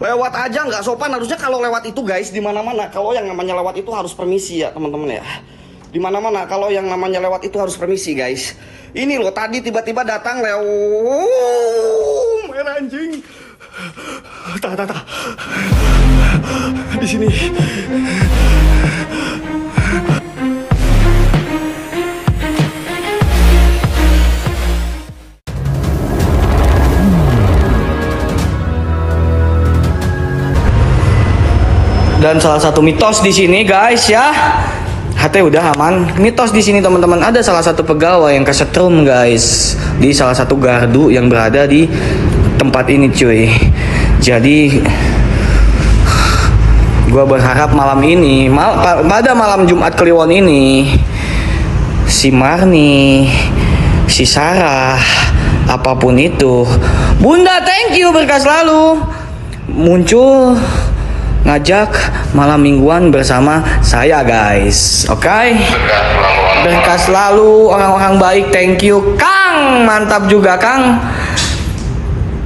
lewat aja nggak sopan. Harusnya kalau lewat itu guys di mana mana kalau yang namanya lewat itu harus permisi ya teman-teman ya. Di mana mana kalau yang namanya lewat itu harus permisi guys. Ini loh tadi tiba-tiba datang lewat merah anjing. Tak tak tak di sini Dan salah satu mitos di sini guys ya. HT udah aman. Mitos di sini teman-teman ada salah satu pegawai yang kesetrum guys di salah satu gardu yang berada di tempat ini cuy. Jadi gua berharap malam ini mal, pada malam Jumat Kliwon ini si Marni, si Sarah, apa pun itu, Bunda thank you berkas lalu muncul ngajak malam mingguan bersama saya guys. Oke? Okay? berkas selalu orang-orang baik. Thank you Kang. Mantap juga Kang.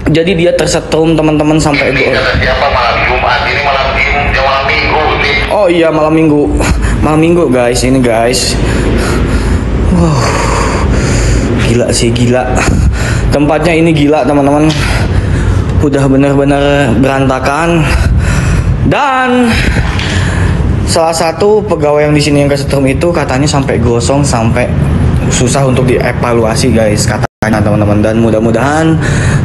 Jadi dia tersetrum teman-teman sampai gue siapa? Malam Jumat. Ini malam Jumat malam Minggu nih oh iya malam minggu. Malam minggu guys ini guys. Wow. Gila sih gila. Tempatnya ini gila teman-teman. Udah bener-bener berantakan dan salah satu pegawai yang di sini yang kesetrum itu katanya sampai gosong sampai susah untuk dievaluasi guys katanya teman-teman. Dan mudah-mudahan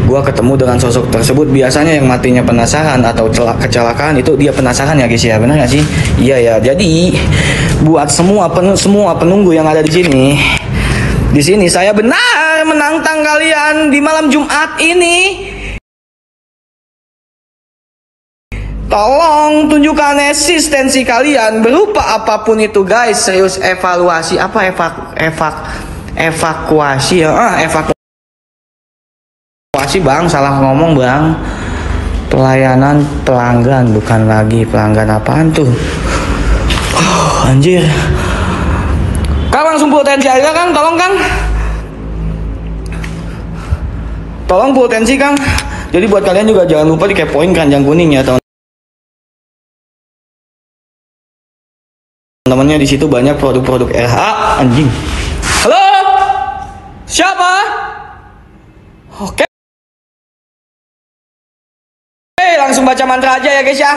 gua ketemu dengan sosok tersebut. Biasanya yang matinya penasaran atau celak kecelakaan itu dia penasaran ya guys ya. Benar nggak sih? Iya ya. Jadi buat semua pen semua penunggu yang ada di sini di sini saya benar menantang kalian di malam Jumat ini Tolong tunjukkan eksistensi kalian berupa apa pun itu guys. Serius evaluasi apa evak evak evakuasi ya? Ah, evakuasi bang, salah ngomong bang. Pelayanan pelanggan bukan lagi pelanggan apaan tuh? Oh, anjir. Kang langsung potensi aja kang, tolong kang. Tolong potensi kang. Jadi buat kalian juga jangan lupa dikepoin keranjang kuning ya teman. Teman-temannya di situ banyak produk-produk RH anjing. Halo? Siapa? Oke. Hei, langsung baca mantra aja ya guys ya.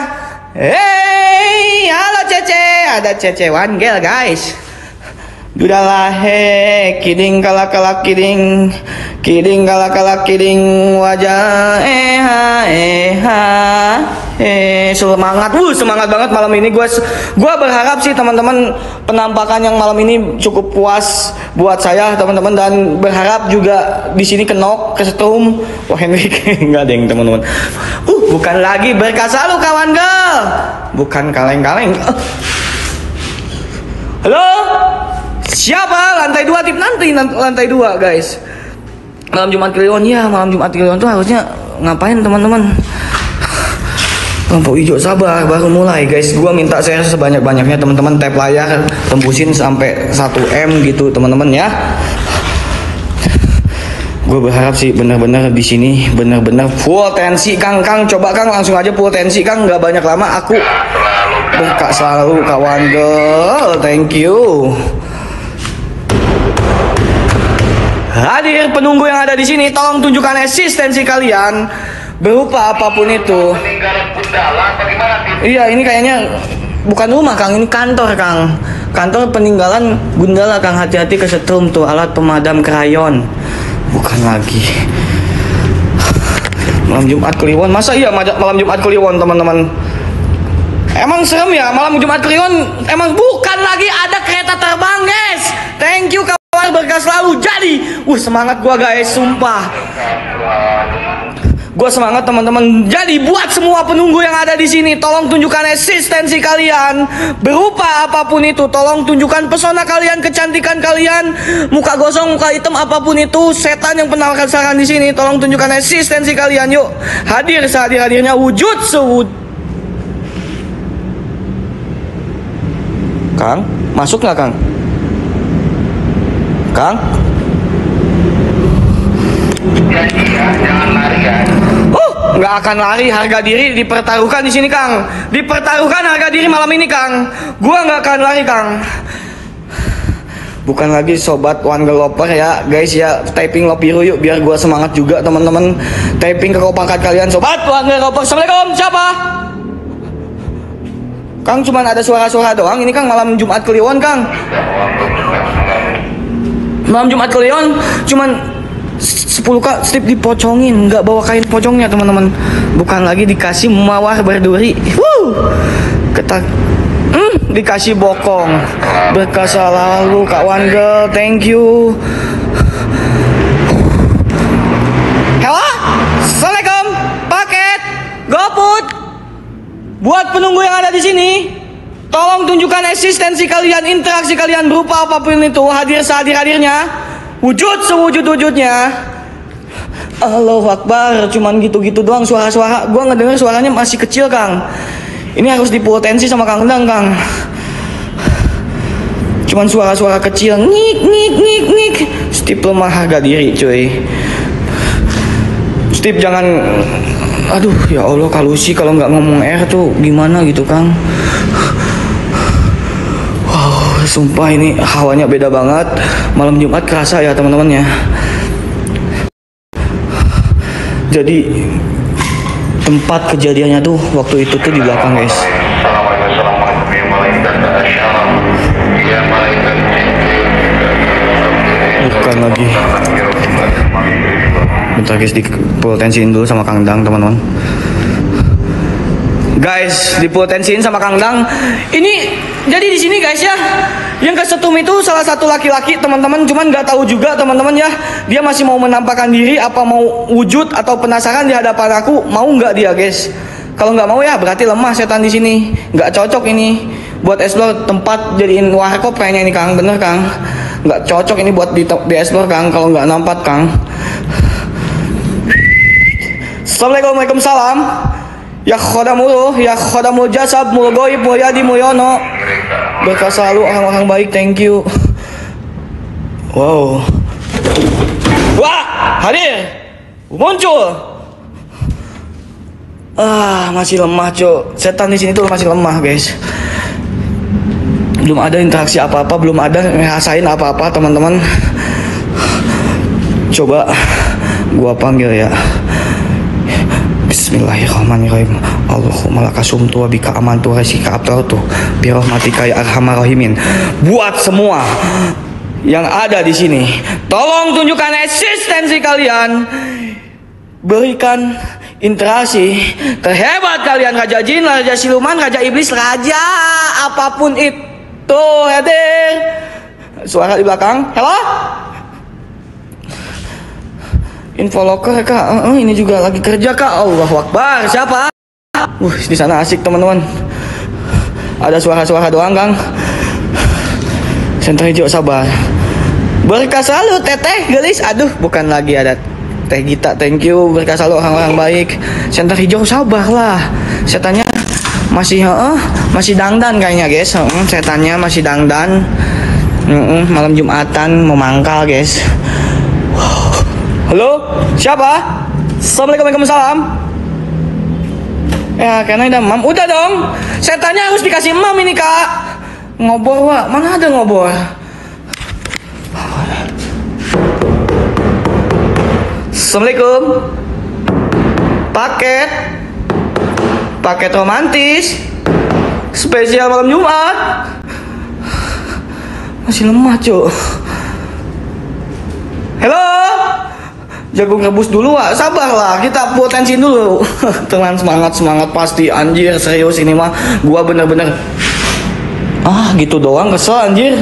Hei, halo Cece. Ada Cece Girl guys Dudahlah he, kidding kala kala kidding, kidding kala kala kidding. Wajah eha eha eh semangat, uh semangat banget malam ini. Gue gue berharap sih teman-teman penampakan yang malam ini cukup puas buat saya teman-teman. Dan berharap juga di sini kenok kesetrum. Wah Henry enggak deh teman-teman. Uh bukan lagi berkas lu kawan gal bukan kaleng-kaleng. Halo Siapa? Lantai dua tip nanti lantai dua guys. Malam Jumat Kliwon ya, malam Jumat Kliwon tuh harusnya ngapain teman-teman? Lampu hijau sabar baru mulai guys. Gua minta share sebanyak-banyaknya teman-teman tap layar tembusin sampai 1 M gitu teman-teman ya. Gue berharap sih bener-bener di sini bener-bener full tensi Kang Kang coba Kang langsung aja full tensi Kang nggak banyak lama aku berkak selalu kawan girl thank you Hadir penunggu yang ada di sini, tolong tunjukkan eksistensi kalian berupa apa pun itu. Iya, ini kayaknya bukan rumah Kang, ini kantor Kang. Kantor peninggalan Gundala Kang, hati-hati kesetrum tuh alat pemadam krayon. Bukan lagi. Malam Jumat Kliwon, masa iya malam Jumat Kliwon teman-teman? Emang serem ya malam Jumat Kliwon? Emang bukan lagi ada kereta terbang guys. Thank you kawan berkas selalu jadi. Uh semangat gua guys sumpah. Gua semangat teman-teman. Jadi buat semua penunggu yang ada di sini tolong tunjukkan eksistensi kalian. Berupa apa pun itu tolong tunjukkan pesona kalian kecantikan kalian. Muka gosong muka hitam apa pun itu setan yang pernah saran di sini tolong tunjukkan eksistensi kalian. Yuk hadir sehadir hadirnya wujud sewud. Kang masuk nggak Kang Kang? Oh, nggak akan lari harga diri dipertaruhkan di sini Kang. Dipertaruhkan harga diri malam ini Kang. Gua nggak akan lari Kang. Bukan lagi sobat one girl lover ya guys ya typing love biru yuk biar gua semangat juga teman-teman typing ke pangkat kalian sobat one girl lover Assalamualaikum siapa Kang cuman ada suara-suara doang ini Kang malam Jumat Kliwon Kang malam Jumat Kliwon cuman 10k strip dipocongin nggak bawa kain pocongnya teman-teman. Bukan lagi dikasih mawar berduri. Wuh. ketak. Hmm, dikasih bokong. Berkas lalu kak Wangel thank you. Halo? Assalamualaikum. Paket. Goput. Buat penunggu yang ada di sini tolong tunjukkan eksistensi kalian interaksi kalian berupa apa pun itu hadir sehadir hadirnya wujud sewujud wujudnya Allahu Akbar cuman gitu-gitu doang suara-suara. Gua ngedenger suaranya masih kecil Kang. Ini harus dipotensi sama Kang Dang Kang. Cuman suara-suara kecil ngik ngik ngik ngik. Steve lemah harga diri cuy. Steve jangan. Aduh ya Allah kalau sih kalau nggak ngomong R tuh gimana gitu Kang sumpah ini hawanya beda banget. Malam Jumat kerasa ya teman-teman ya jadi tempat kejadiannya tuh waktu itu tuh di belakang guys. Bukan lagi. Bentar guys dipotensiin dulu sama Kang Dang teman-teman. Guys dipotensiin sama Kang Dang. Ini jadi di sini guys ya. Yang kesetum itu salah satu laki-laki teman-teman. Cuman nggak tahu juga teman-teman ya. Dia masih mau menampakkan diri apa mau wujud atau penasaran di hadapan aku. Mau nggak dia guys? Kalau nggak mau ya berarti lemah setan di sini. Nggak cocok ini buat explore tempat jadiin warkop kayaknya ini Kang? Bener Kang? Nggak cocok ini buat di, di explore Kang kalau nggak nampak Kang. Assalamualaikum Waalaikumsalam Ya khodamulu Ya khodamul jasab yadi Mul yono. Berkah selalu orang-orang baik Thank you. Wow. Wah Hadir. Muncul. Ah masih lemah cok Setan di sini tuh masih lemah guys. Belum ada interaksi apa-apa, belum ada ngerasain apa-apa, teman-teman. Coba gua panggil ya. Bismillahirrahmanirrahim. Allahumma lakasumtu wa bika amantu wa resika abtartu bi rahmatika ya arhamar rahimin. Buat semua yang ada di sini, tolong tunjukkan eksistensi kalian. Berikan interaksi terhebat kalian Raja Jin, Raja Siluman, Raja Iblis, Raja apa pun itu. Hadir. Suara di belakang. Halo? Info loker kak, eh, ini juga lagi kerja kak. Allah Akbar. Siapa? Uh, di sana asik teman-teman. Ada suara-suara doang kang. Sentra hijau sabar. Berkah selalu teteh gelis. Aduh, bukan lagi ada teh Gita. Thank you. Berkah selalu orang-orang baik. Sentra hijau sabar lah. Setannya masih heeh, masih dangdan kayaknya guys. Heeh, setannya masih dangdan. Heeh, malam Jumatan mau mangkal guys. Halo, siapa? Assalamualaikum Waalaikumsalam. Ya, karena udah mam. Udah dong. Setannya harus dikasih mam ini, Kak. Ngobor, Wak. Mana ada ngobor? Assalamualaikum. Paket. Paket romantis. Spesial malam Jumat. Masih lemah, Cuk. Halo. Jagung rebus dulu, Wak. Sabarlah, kita potensi dulu. Dengan semangat semangat pasti anjir serius ini mah. Gua bener-bener Ah, gitu doang kesel anjir.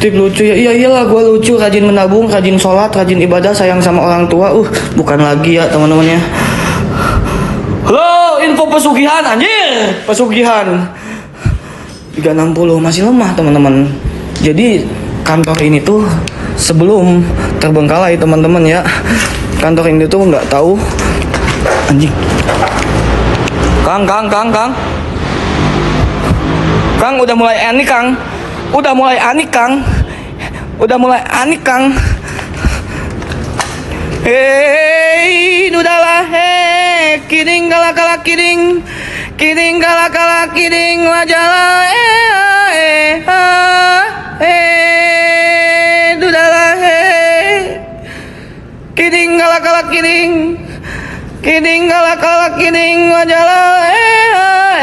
Steve lucu ya iya iyalah gue lucu rajin menabung rajin sholat rajin ibadah sayang sama orang tua uh bukan lagi ya teman-teman ya halo info pesugihan anjir pesugihan 360 masih lemah teman-teman jadi kantor ini tuh sebelum terbengkalai teman-teman ya. Kantor ini tuh nggak tahu. Anjing. Kang kang kang kang. Kang udah mulai anik Kang. Udah mulai anik Kang. Udah mulai anik Kang. Hei, udahlah hei, kiring kala kala kiring, kiring kala kala kiring wajalah eh eh eh, kala kiring, kiring kala kala kiring wajalah eh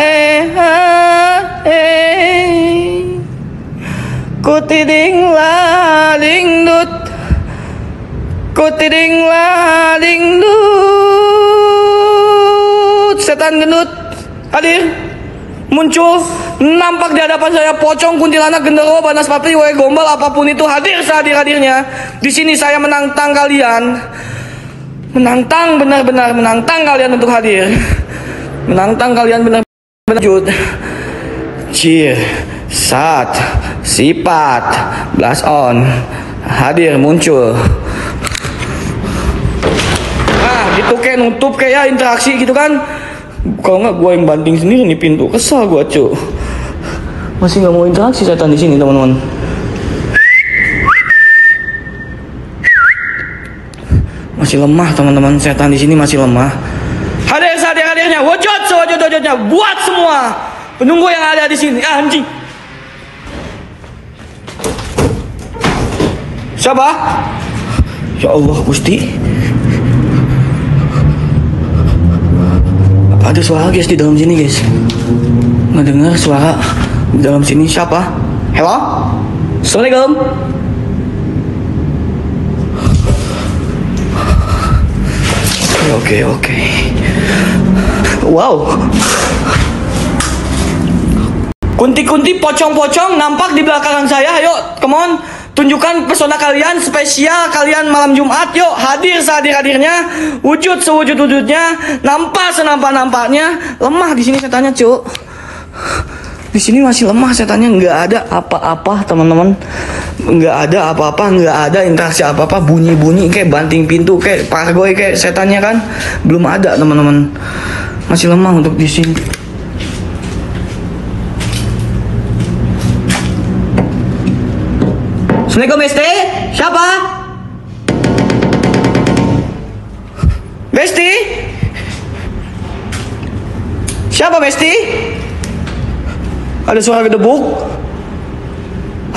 eh ah, eh, kutiding laling dut. Kutiding lading dut. Setan gendut. Hadir Muncul Nampak di hadapan saya Pocong, kuntilanak, genderuwo, banas patri, wae gombal Apa pun itu hadir sehadir-hadirnya. Di sini saya menantang kalian. Menantang benar-benar Menantang kalian untuk hadir. Menantang kalian benar-benar Lanjut. Sat Sifat Blast on. Hadir muncul. Nah, gitu kayak nutup kayak ya interaksi gitu kan. Kalau nggak gue yang banting sendiri nih pintu, kesal gue cu. Masih nggak mau interaksi setan di sini teman-teman. Masih lemah teman-teman, setan di sini masih lemah. Hadir hadir hadirnya, wujud sewujud wujudnya, buat semua penunggu yang ada di sini. Ah, anjing. Siapa? Ya Allah, Gusti. Ada suara guys di dalam sini guys. Ngedengar suara di dalam sini siapa? Halo? Assalamualaikum. Oke oke. Wow. Kunti-kunti pocong-pocong nampak di belakang saya. Ayo, come on. Tunjukkan pesona kalian spesial kalian malam Jumat. Yuk, hadir sehadir-hadirnya. Wujud sewujud-wujudnya. Nampak senampak-nampaknya. Lemah di sini setannya, Cuk. Di sini masih lemah setannya, nggak ada apa-apa, teman-teman. Nggak ada apa-apa, nggak ada interaksi apa-apa, bunyi-bunyi kayak banting pintu, kayak pargoy, kayak setannya kan. Belum ada, teman-teman. Masih lemah untuk di sini. Assalamualaikum Besti Siapa? Besti Siapa Besti? Ada suara gedebuk.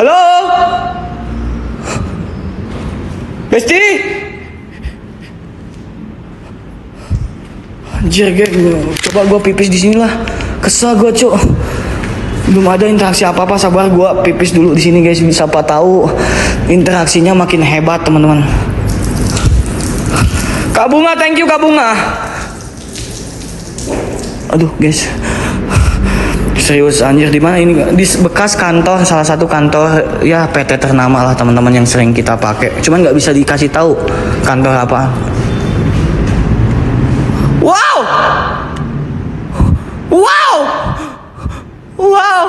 Halo? Besti Anjir geng. Coba gua pipis di sini lah Kesel gua cuk belum ada interaksi apa apa sabar gua pipis dulu di sini guys. Siapa tahu interaksinya makin hebat teman-teman. Kak Bunga thank you Kak Bunga. Aduh guys. Serius anjir di mana ini? Di bekas kantor salah satu kantor ya PT ternama lah teman-teman yang sering kita pakai. Cuman nggak bisa dikasih tahu kantor apa wow wow Wow,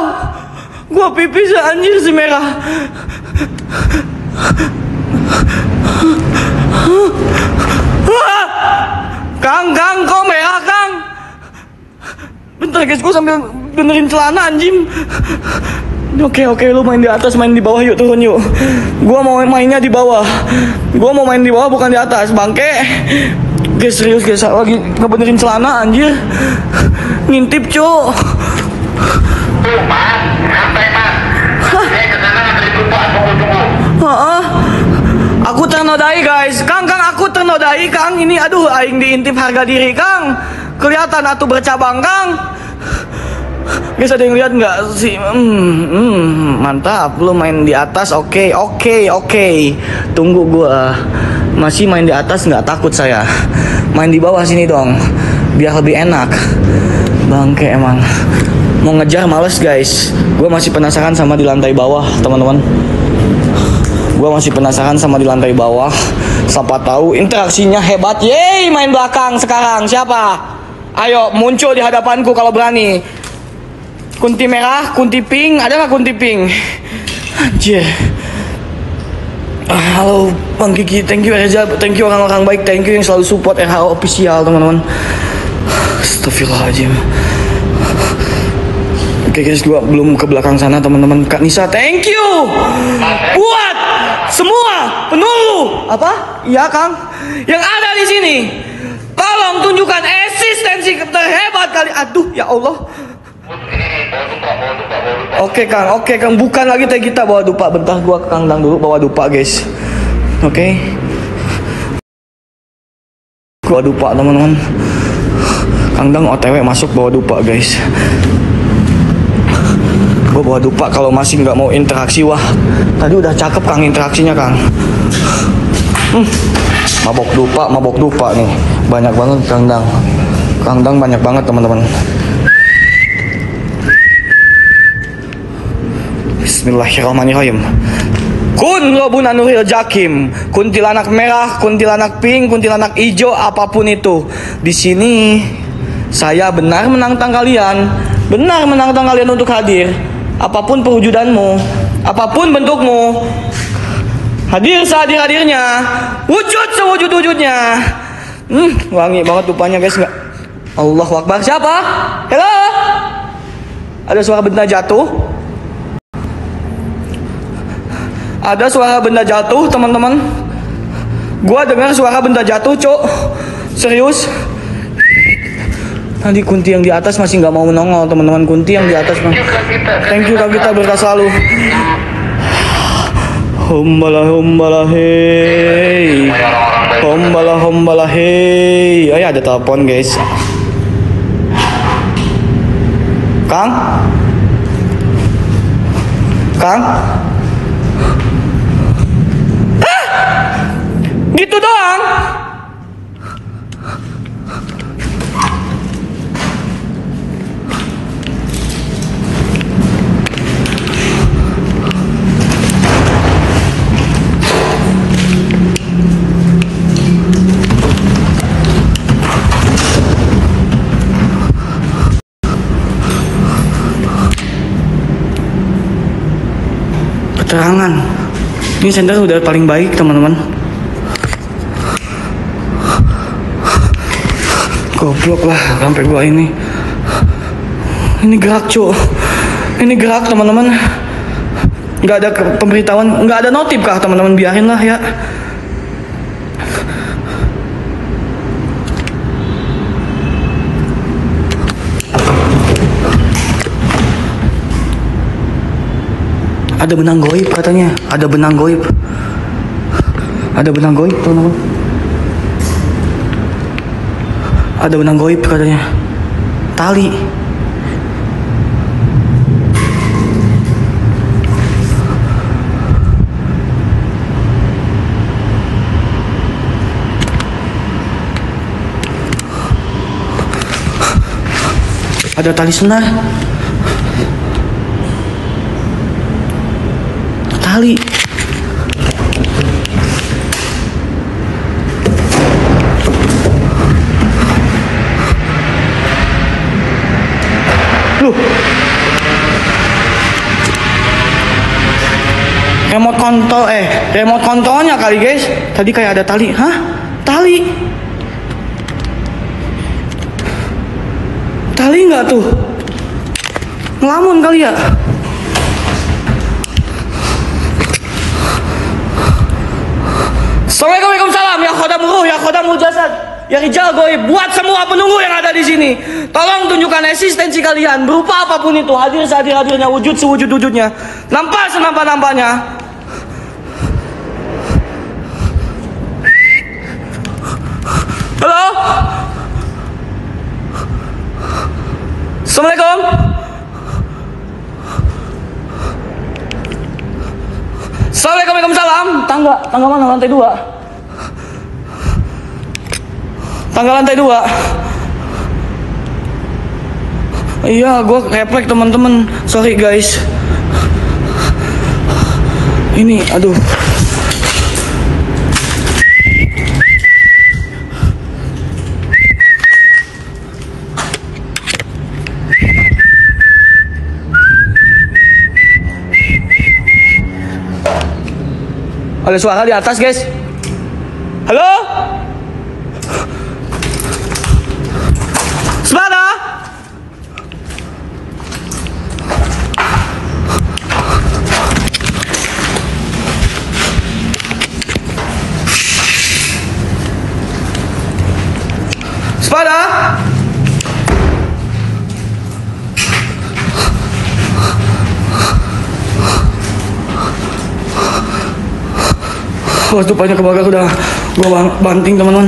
gua pipis anjir si merah. Kang, Kang, kok merah, Kang? Bentar guys, gua sambil benerin celana anjing. Oke oke lu main di atas main di bawah yuk turun yuk Gua mau mainnya di bawah Gua mau main di bawah bukan di atas bangke Guys serius guys lagi ngebenerin celana anjir Ngintip cuk Aku ternodai guys. Kang, Kang, aku ternodai Kang. Ini aduh aing diintip harga diri Kang. Kelihatan atuh bercabang Kang. Guys ada yang lihat nggak sih? Hmm, hmm, mantap. Lu main di atas. Oke, oke, oke. Tunggu gua. Masih main di atas nggak takut saya. Main di bawah sini dong. Biar lebih enak. Bangke emang. Mau ngejar males guys. Gua masih penasaran sama di lantai bawah, teman-teman. Gua masih penasaran sama di lantai bawah. Siapa tahu interaksinya hebat. Yeay, main belakang sekarang. Siapa? Ayo muncul di hadapanku kalau berani. Kunti merah, kunti pink, ada nggak kunti pink? Anjir. Ah, halo Bang Kiki, thank you Reza, thank you orang-orang baik, thank you yang selalu support RHO official teman-teman. Astagfirullahaladzim. Oke guys, gua belum ke belakang sana teman-teman. Kak Nisa, thank you buat semua penunggu. Apa? Iya Kang. yang ada di sini. Tolong tunjukkan eksistensi terhebat kali. Aduh, ya Allah. Oke Kang, oke Kang, bukan lagi teh kita bawa dupa. Bentar gua ke Kang Dang dulu bawa dupa guys. Oke. Gua dupa teman-teman. Kang Dang OTW masuk bawa dupa guys. Bawa dupa kalau masih nggak mau interaksi wah. Tadi udah cakep Kang interaksinya Kang. Hmm. Mabok dupa, mabok dupa nih. Banyak banget Kang Dang. Kang banyak banget teman-teman. Bismillahirrahmanirrahim. Kun robun anuril jakim, kuntilanak merah, kuntilanak pink, kuntilanak hijau, apa pun itu. Di sini saya benar menantang kalian, benar menantang kalian untuk hadir. Apa pun perwujudanmu, apa pun bentukmu, hadir sehadir-hadirnya, wujud sewujud-wujudnya. Hmm, wangi banget rupanya guys nggak? Allah Akbar. Siapa? Halo? Ada suara benda jatuh? Ada suara benda jatuh, teman-teman. Gua dengar suara benda jatuh, Cok. Serius? Tadi kunti yang di atas masih nggak mau menongol, teman-teman. Kunti yang di atas, Bang. Thank you, Kak kita berkah selalu. Hombala hombala baik. Hombala hombala hei. Oh ya ada telepon, guys. Kang? Kang? Gitu doang. Keterangan. Ini sender udah paling baik, teman-teman. Goblok lah sampai gua ini. Ini gerak, Cuk. Ini gerak, teman-teman. Nggak ada pemberitahuan, nggak ada notif kah, teman-teman? Biarin lah ya. Ada benang goib katanya. Ada benang goib. Ada benang goib, teman-teman. Ada benang goib katanya. Tali. Ada tali senar. Tali. Loh. Remote kontrol eh remote kontrolnya kali guys. Tadi kayak ada tali. Hah? Tali. Tali nggak tuh? Ngelamun kali ya? Assalamualaikum Waalaikumsalam ya khodam ruh ya khodam jasad ya rijal goib buat semua penunggu yang ada di sini. Tolong tunjukkan eksistensi kalian berupa apa pun itu hadir sehadir hadirnya wujud sewujud wujudnya nampak senampak nampaknya halo? Assalamualaikum. Assalamualaikum Waalaikumsalam. Tangga, tangga mana? Lantai dua Tangga lantai dua. Iya, gue refleks teman-teman. Sorry guys. Ini, aduh. Ada suara di atas guys. Halo? Wah, stupanya kebakar udah gua banting teman-teman.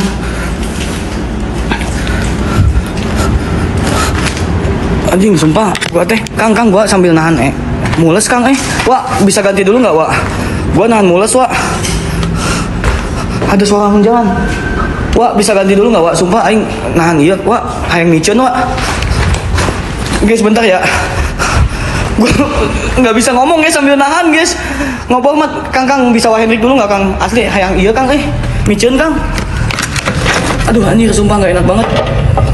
Anjing, sumpah, gua teh, Kang, Kang, gua sambil nahan, eh. Mules, Kang, eh. Wah, bisa ganti dulu nggak, Wak? Gua nahan mules, Wak. Ada suara menjalan. Wak, bisa ganti dulu nggak, Wak? Sumpah, aing nahan iya, Wak. Hayang micen, Wak. Guys, bentar ya. Gua nggak bisa ngomong, guys, sambil nahan, guys. Ngobrol mah, Kang, Kang, bisa Wah Hendrik dulu nggak, Kang? Asli, hayang iya, Kang, eh. Micen, Kang. Aduh, anjir, sumpah nggak enak banget.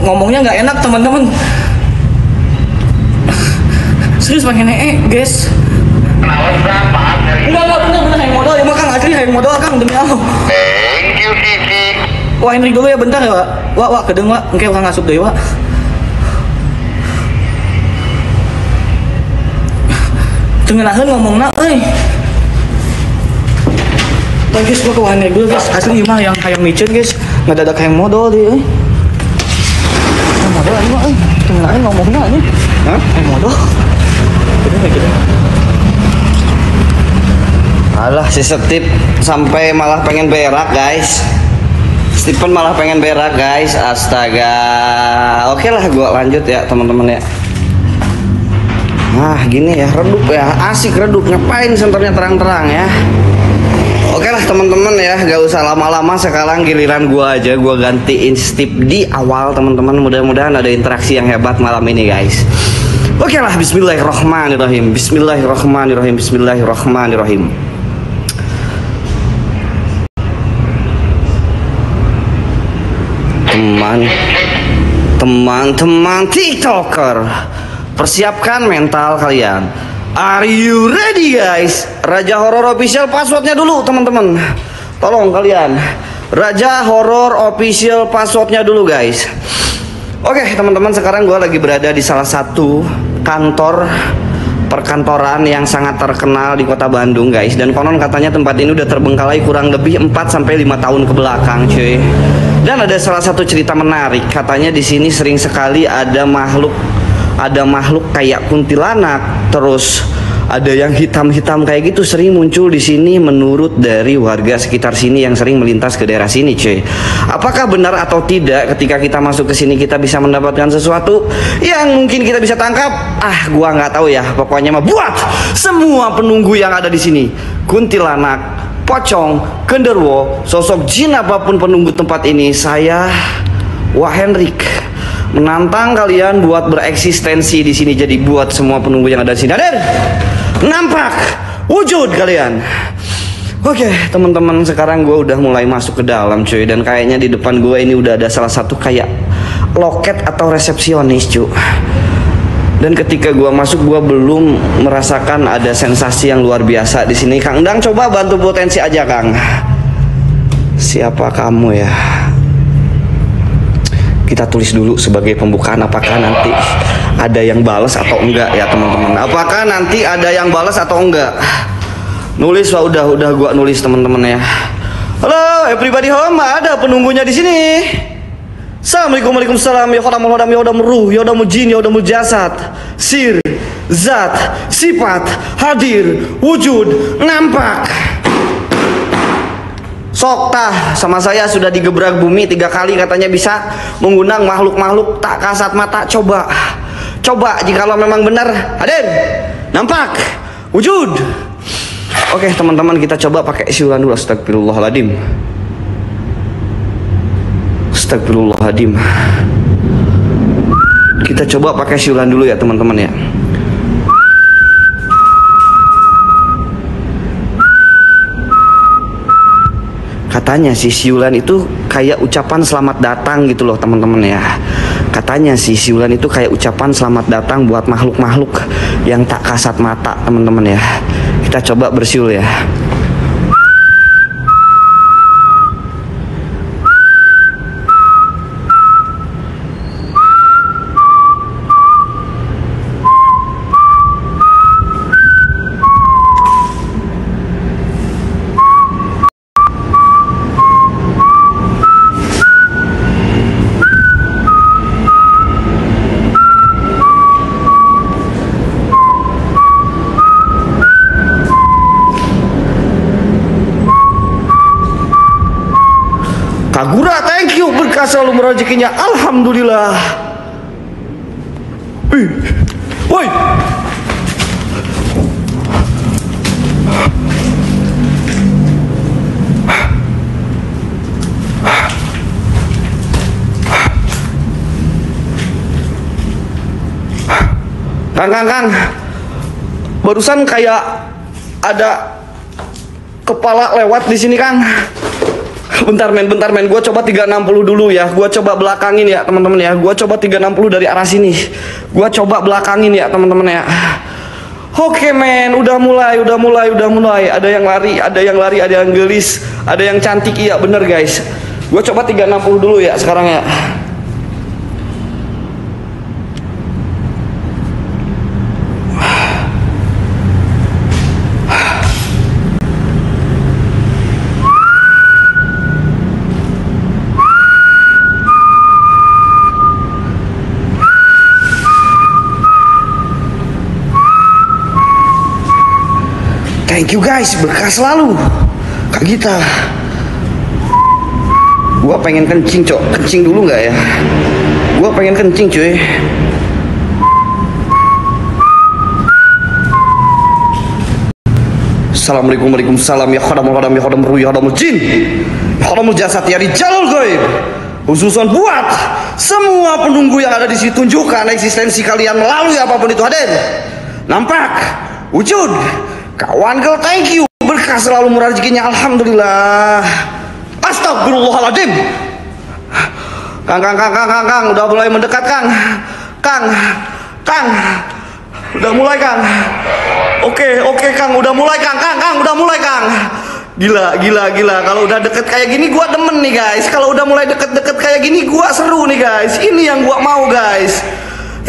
Ngomongnya nggak enak, teman-teman. Serius pakai ee, guys. Enggak, enggak, bener, bener, hayang modal. Ya, Kang, asli hayang modal, Kang, demi Allah. Thank you. Wah, Hendrik dulu ya, bentar ya, Wak. Wak, Wak, kedeng, Wak. Engke orang ngasup deh, Wak. Tengenahan ngomongna, euy. Tah guys, gua ke dulu, guys. Asli mah yang hayang micen, guys. Ngadadak hayang modal deh. Hayang modal ini mah, euy. Tengenahan ngomongna ini. Hah? Hayang modal. Kedeng, ya, kedeng. Alah si Steve sampai malah pengen berak guys Stephen malah pengen berak guys Astaga Oke lah gua lanjut ya teman-teman ya Nah gini ya redup ya Asik redup ngapain senternya terang-terang ya teman-teman ya Gak usah lama-lama sekarang giliran gua aja Gua gantiin Steve di awal teman-teman. Mudah-mudahan ada interaksi yang hebat malam ini guys. Oke lah Bismillahirrahmanirrahim. Bismillahirrahmanirrahim Bismillahirrahmanirrahim. Teman teman-teman tiktoker. Persiapkan mental kalian are you ready guys? Raja horor official passwordnya dulu teman-teman. Tolong kalian. Raja horor official passwordnya dulu guys. Oke teman-teman sekarang gue lagi berada di salah satu kantor perkantoran yang sangat terkenal di kota Bandung guys. Dan konon katanya tempat ini udah terbengkalai kurang lebih 4 sampai 5 tahun ke belakang cuy. Dan ada salah satu cerita menarik. Katanya di sini sering sekali ada makhluk ada makhluk kayak kuntilanak terus ada yang hitam-hitam kayak gitu sering muncul di sini menurut dari warga sekitar sini yang sering melintas ke daerah sini cuy. Apakah benar atau tidak ketika kita masuk ke sini kita bisa mendapatkan sesuatu yang mungkin kita bisa tangkap? Ah gua nggak tahu ya. Pokoknya mah buat semua penunggu yang ada di sini. Kuntilanak pocong genderwo sosok jin apa pun penunggu tempat ini saya Wah Henrik menantang kalian buat bereksistensi di sini jadi buat semua penunggu yang ada di sini. Hadir nampak wujud kalian. Oke teman-teman sekarang gue udah mulai masuk ke dalam cuy dan kayaknya di depan gue ini udah ada salah satu kayak loket atau resepsionis cuy dan ketika gua masuk gua belum merasakan ada sensasi yang luar biasa di sini. Kang Dang coba bantu potensi aja Kang. Siapa kamu ya kita tulis dulu sebagai pembukaan apakah nanti ada yang balas atau enggak ya teman-teman. Apakah nanti ada yang balas atau enggak? Nulis wah udah udah gua nulis teman-teman ya. Halo everybody home ada penunggunya di sini. Assalamualaikum Waalaikumsalam. Ya khodamul hodam Ya hodamul ruh Ya hodamul Sir Zat Sifat Hadir Wujud Nampak Soktah sama saya sudah digebrak bumi tiga kali katanya bisa mengundang makhluk-makhluk tak kasat mata. Coba coba jikalau memang benar. Hadir nampak wujud. Oke teman-teman kita coba pakai siulan dulu. Astagfirullahaladzim. Astagfirullahaladzim. Kita coba pakai siulan dulu ya teman-teman ya Katanya si siulan itu kayak ucapan selamat datang gitu loh teman-teman ya. Katanya si siulan itu kayak ucapan selamat datang buat makhluk-makhluk yang tak kasat mata teman-teman ya. Kita coba bersiul ya Kagura thank you berkah selalu merezekinya Alhamdulillah woi Kang, Kang, Kang. Barusan kayak ada kepala lewat di sini, Kang. Bentar, men, bentar, men. Gua coba 360 dulu ya. Gua coba belakangin ya, teman-teman ya. Gua coba 360 dari arah sini. Gua coba belakangin ya, teman-teman ya. Oke, men. Udah mulai, udah mulai, udah mulai. Ada yang lari, ada yang lari, ada yang gelis, ada yang cantik. Iya, bener, guys. Gua coba 360 dulu ya sekarang ya. Thank you guys, berkah selalu. Kak Gita. Gua pengen kencing, Cok. Kencing dulu nggak ya? Gua pengen kencing, cuy. Assalamualaikum Waalaikumsalam ya khadamul khadam ya khadamul ruh ya khadamul jin ya khadamul jasad ya gaib khususan buat semua penunggu yang ada di sini tunjukkan eksistensi kalian melalui apa pun itu hadir nampak wujud kawan girl thank you berkah selalu murah rezekinya alhamdulillah astagfirullahaladzim kang kang kang kang kang kang udah mulai mendekat kang kang kang udah mulai kang Oke, oke Kang, udah mulai Kang, Kang, Kang, udah mulai Kang. Gila, gila, gila. Kalau udah deket kayak gini gua demen nih guys. Kalau udah mulai deket-deket kayak gini gua seru nih guys. Ini yang gua mau guys.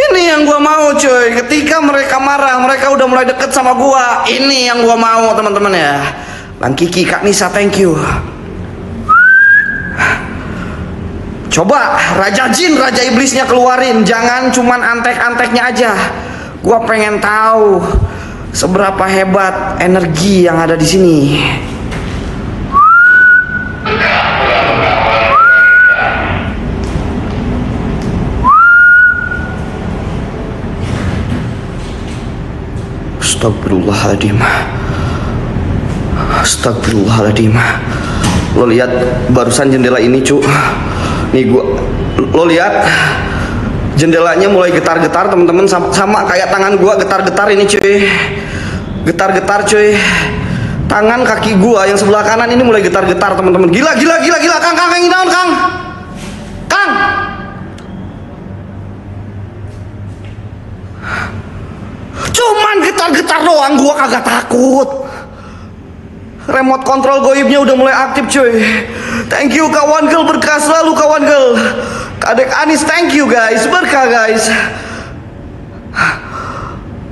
Ini yang gua mau cuy. Ketika mereka marah, mereka udah mulai deket sama gua. Ini yang gua mau teman-teman ya. Bang Kiki, Kak Nisa, thank you. Coba Raja Jin, Raja Iblisnya keluarin. Jangan cuman antek-anteknya aja. Gua pengen tahu seberapa hebat energi yang ada di sini. Astagfirullahaladzim. Astagfirullahaladzim. Lo lihat barusan jendela ini cu. Nih gua Lo lihat? Jendelanya mulai getar-getar teman-teman sama, sama kayak tangan gua getar-getar ini cuy. Getar-getar cuy. Tangan kaki gua yang sebelah kanan ini mulai getar-getar teman-teman. Gila gila gila gila. Kang kang kang kang. Kang cuman getar-getar doang gua kagak takut. Remote control goibnya udah mulai aktif cuy. Thank you kawan girl berkah selalu kawan girl Kadek Anis thank you guys. Berkah guys.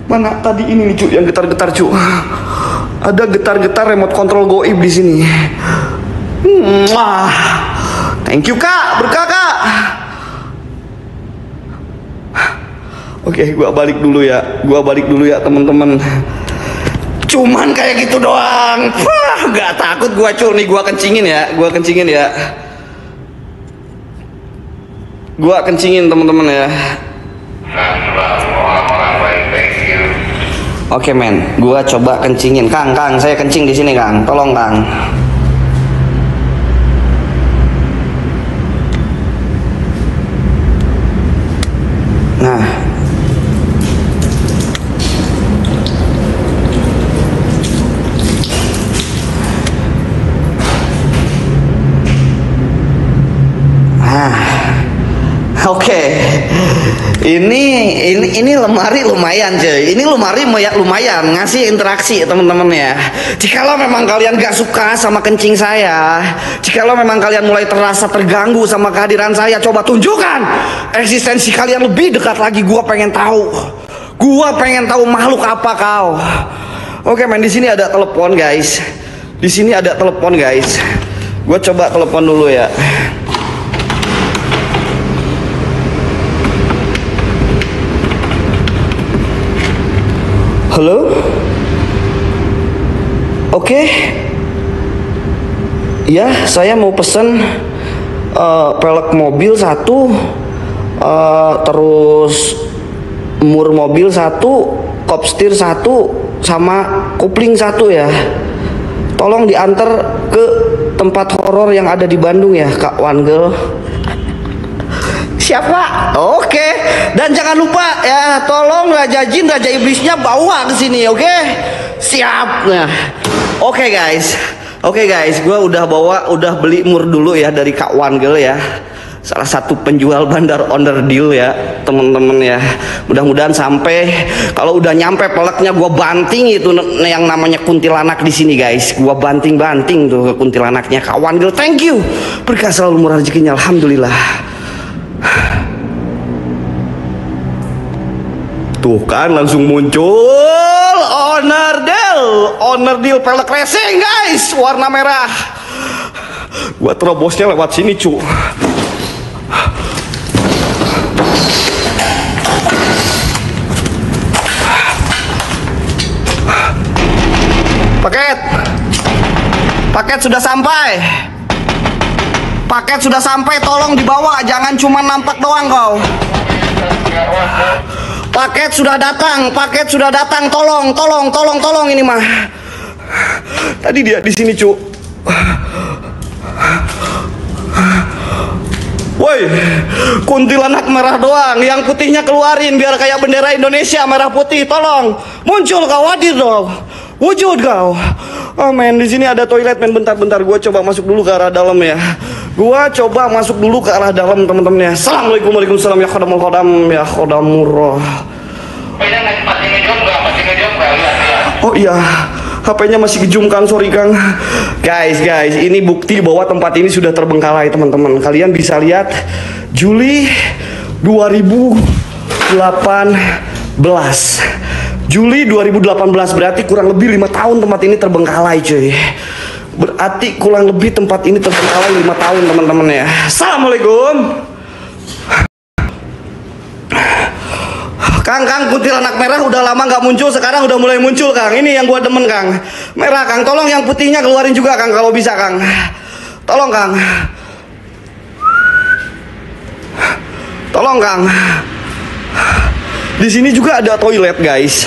Mana tadi ini nih cu yang getar-getar cu ada getar-getar remote control goib di sini. Mwah. thank you kak. Berkah kak oke gua balik dulu ya. Gua balik dulu ya teman-teman. Cuman kayak gitu doang. Wah, nggak takut gua cu nih gua kencingin ya. Gua kencingin ya. Gua kencingin teman-teman ya. Oke men, gua coba kencingin. Kang, Kang, saya kencing di sini, Kang. Tolong, Kang. Ini lemari lumayan cuy. Ini lemari lumayan, ngasih interaksi teman-teman ya. Jikalau memang kalian gak suka sama kencing saya, jikalau memang kalian mulai terasa terganggu sama kehadiran saya, coba tunjukkan eksistensi kalian lebih dekat lagi. Gua pengen tahu. Gua pengen tahu makhluk apa kau. Oke men, di sini ada telepon guys. Di sini ada telepon guys. Gua coba telepon dulu ya. Halo? Oke. Ya, saya mau pesen eh, pelek mobil satu, eh, terus mur mobil satu, kop setir satu, sama kopling satu ya. Tolong diantar ke tempat horor yang ada di Bandung ya, Kak Wangel. Siap Pak? Oke. Dan jangan lupa ya, tolong Raja Jin, Raja Iblisnya bawa ke sini, oke? Siap. Nah. Oke guys. Oke guys, gua udah bawa, udah beli mur dulu ya dari Kak Wangel ya. Salah satu penjual bandar onder deal ya, temen-temen ya. Mudah-mudahan sampai kalau udah nyampe peleknya gua banting itu yang namanya kuntilanak di sini guys. Gua banting-banting tuh kuntilanaknya Kak Wangel. Thank you. Berkah selalu murah rezekinya. Alhamdulillah. Tuh kan langsung muncul Honor Deal. Honor Deal pelek racing guys. Warna merah. Gua terobosnya lewat sini cu. Paket. Paket sudah sampai Paket sudah sampai tolong dibawa Jangan cuma nampak doang kau Paket sudah datang, paket sudah datang. Tolong, tolong, tolong, tolong ini mah. Tadi dia di sini, cu. Woi, kuntilanak merah doang, yang putihnya keluarin biar kayak bendera Indonesia merah putih. Tolong, muncul kau hadir dong. Wujud kau. Oh men, di sini ada toilet men. Bentar-bentar, gua coba masuk dulu ke arah dalam ya. Gua coba masuk dulu ke arah dalam teman-teman ya. Assalamualaikum warahmatullahi ya khodam ya khodamurroh. Oh iya, HP-nya masih kejum Kang, sorry Kang. Guys, guys, ini bukti bahwa tempat ini sudah terbengkalai teman-teman. Kalian bisa lihat Juli 2018. Juli 2018 berarti kurang lebih lima tahun tempat ini terbengkalai cuy. Berarti kurang lebih tempat ini terbengkalai lima tahun teman-teman ya. Assalamualaikum. Kang, Kang, kuntilanak merah udah lama nggak muncul, sekarang udah mulai muncul, Kang. Ini yang gua demen, Kang. Merah, Kang. Tolong yang putihnya keluarin juga, Kang, kalau bisa, Kang. Tolong, Kang. Tolong, Kang. Di sini juga ada toilet, guys.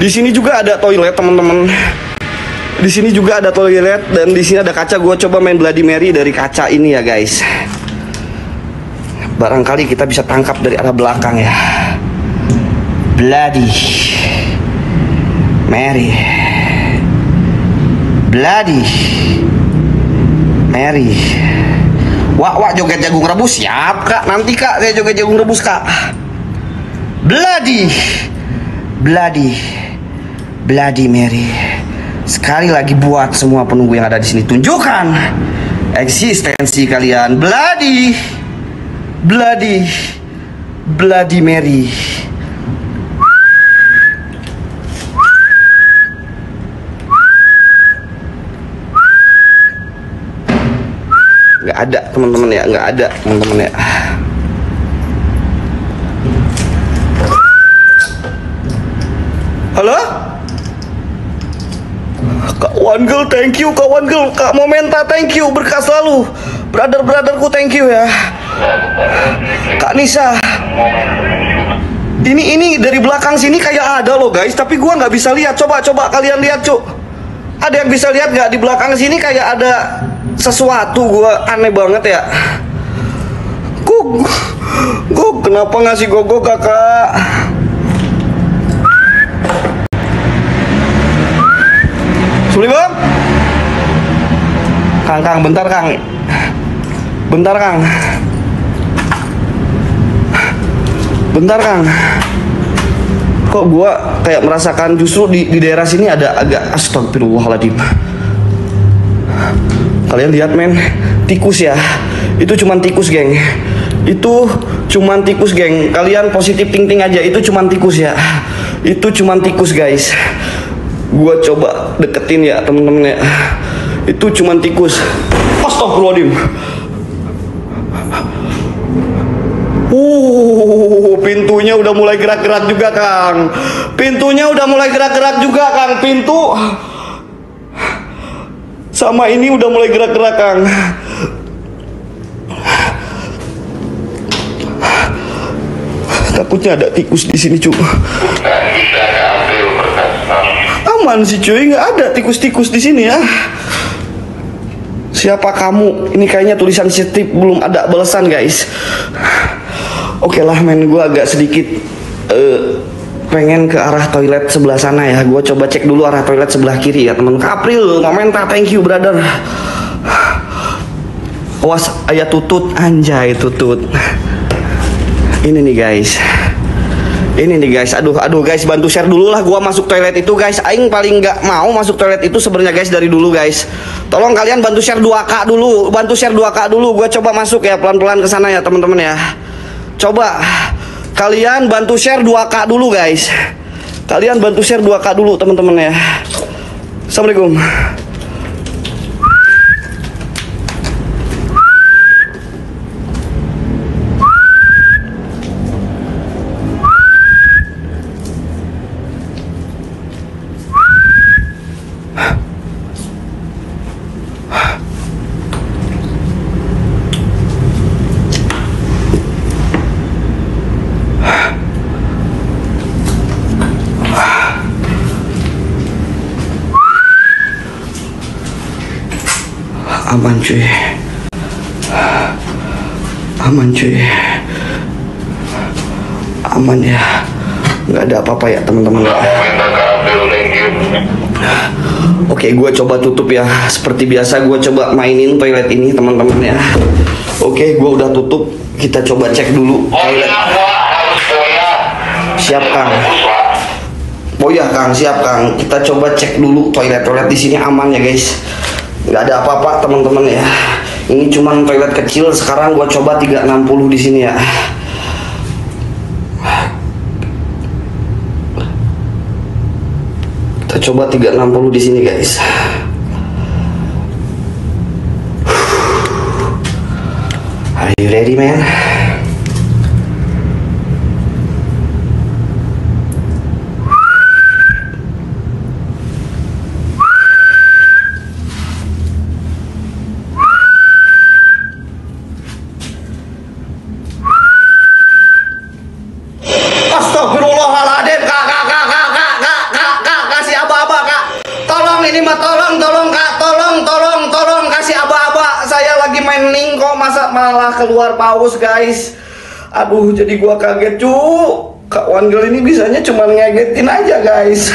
Di sini juga ada toilet, teman-teman. Di sini juga ada toilet dan di sini ada kaca. Gua coba main Bloody Mary dari kaca ini ya, guys. Barangkali kita bisa tangkap dari arah belakang ya. Bloody Mary. Bloody Mary. Wak, wak joget jagung rebus. Siap kak, nanti kak saya joget jagung rebus kak. Bloody. Bloody. Bloody Mary Sekali lagi buat semua penunggu yang ada di sini. Tunjukkan eksistensi kalian. Bloody Bloody Bloody Mary. Nggak ada teman-teman ya. Nggak ada teman-teman ya. Halo Kak Wangel thank you. Kak Wangel Kak Momenta thank you. Berkah selalu. Brother brotherku thank you ya. Kak Nisa. Ini ini dari belakang sini kayak ada loh guys. Tapi gua nggak bisa lihat. Coba coba kalian lihat cuk. Ada yang bisa lihat nggak? Di belakang sini kayak ada sesuatu gua aneh banget ya. Gug Gug kenapa ngasih gogo kakak Assalamualaikum Kang Kang bentar Kang Bentar Kang Bentar Kang Kok gua kayak merasakan justru di, di daerah sini ada agak astagfirullahaladzim Kalian lihat men, tikus ya. Itu cuman tikus, geng. Itu cuman tikus, geng. Kalian positif ting-ting aja, itu cuman tikus ya. Itu cuman tikus, guys gua coba deketin ya temen-temennya itu cuman tikus astagfirullahaladzim Uh, pintunya udah mulai gerak-gerak juga, Kang. Pintunya udah mulai gerak-gerak juga, Kang. Pintu sama ini udah mulai gerak-gerak, Kang. Takutnya ada tikus di sini, cuma. Aman sih cuy, nggak ada tikus-tikus di sini ya. Siapa kamu? Ini kayaknya tulisan setip belum ada balasan guys. Oke lah men, gue agak sedikit eh, pengen ke arah toilet sebelah sana ya. Gue coba cek dulu arah toilet sebelah kiri ya teman. Kapril, momenta, thank you brother. Awas ayah tutut, anjay tutut. Ini nih guys. Ini nih guys, aduh aduh guys bantu share dulu lah gua masuk toilet itu guys. Aing paling nggak mau masuk toilet itu sebenarnya guys dari dulu guys. Tolong kalian bantu share 2K dulu, bantu share 2K dulu. Gua coba masuk ya pelan-pelan ke sana ya teman-teman ya. Coba kalian bantu share 2K dulu guys. Kalian bantu share 2K dulu teman-teman ya. Assalamualaikum. Aman cuy. Aman cuy. Aman ya. Nggak ada apa-apa ya teman-teman. Oke, gue coba tutup ya. Seperti biasa, gue coba mainin toilet ini, teman-teman ya. Oke, gue udah tutup. Kita coba cek dulu toilet. Boya, Pak. Harus boya. Siap, Kang. Oh ya, Kang, siap, Kang. Kita coba cek dulu toilet-toilet di sini aman ya, guys. Nggak ada apa-apa, teman-teman ya. Ini cuman toilet kecil. Sekarang gue coba 360 di sini ya. Kita coba 360 di sini, guys. Are you ready, man? Guys. Aduh jadi gua kaget cu. Kak Wangel ini bisanya cuma ngegetin aja guys.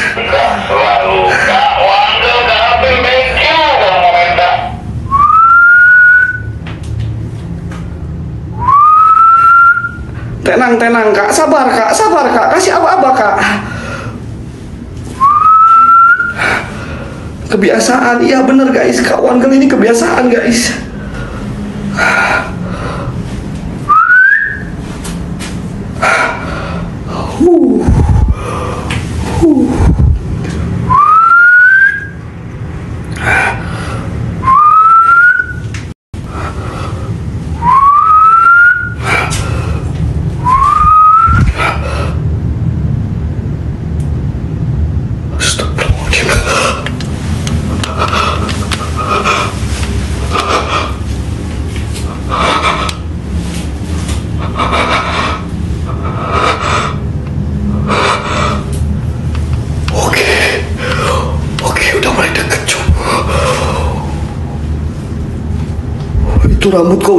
Tenang tenang kak. Sabar kak. Sabar kak. Kasih aba-aba kak. Kebiasaan. Iya bener guys. Kak Wangel ini kebiasaan guys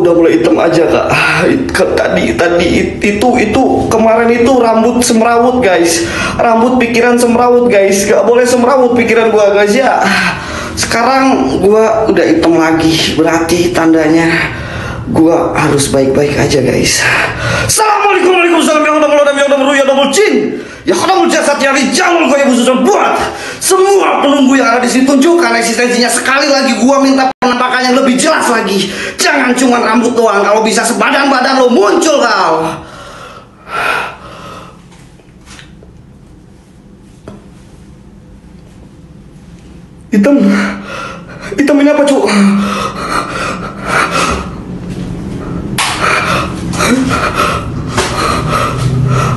udah mulai hitam aja kak. Ke- Tadi tadi it- itu itu kemarin itu rambut semrawut guys. Rambut pikiran semrawut guys. Gak boleh semrawut pikiran gua guys ya. Sekarang gua udah hitam lagi. Berarti tandanya gua harus baik-baik aja guys. Assalamualaikum warahmatullahi wabarakatuh. Ya Allah, jasad yang dijamul kau yang buat semua penunggu yang ada di sini tunjukkan eksistensinya sekali lagi gua minta penampakan yang lebih jelas lagi. Jangan cuma rambut doang. Kalau bisa sebadan badan lo muncul kau hitam. Hitam ini apa cu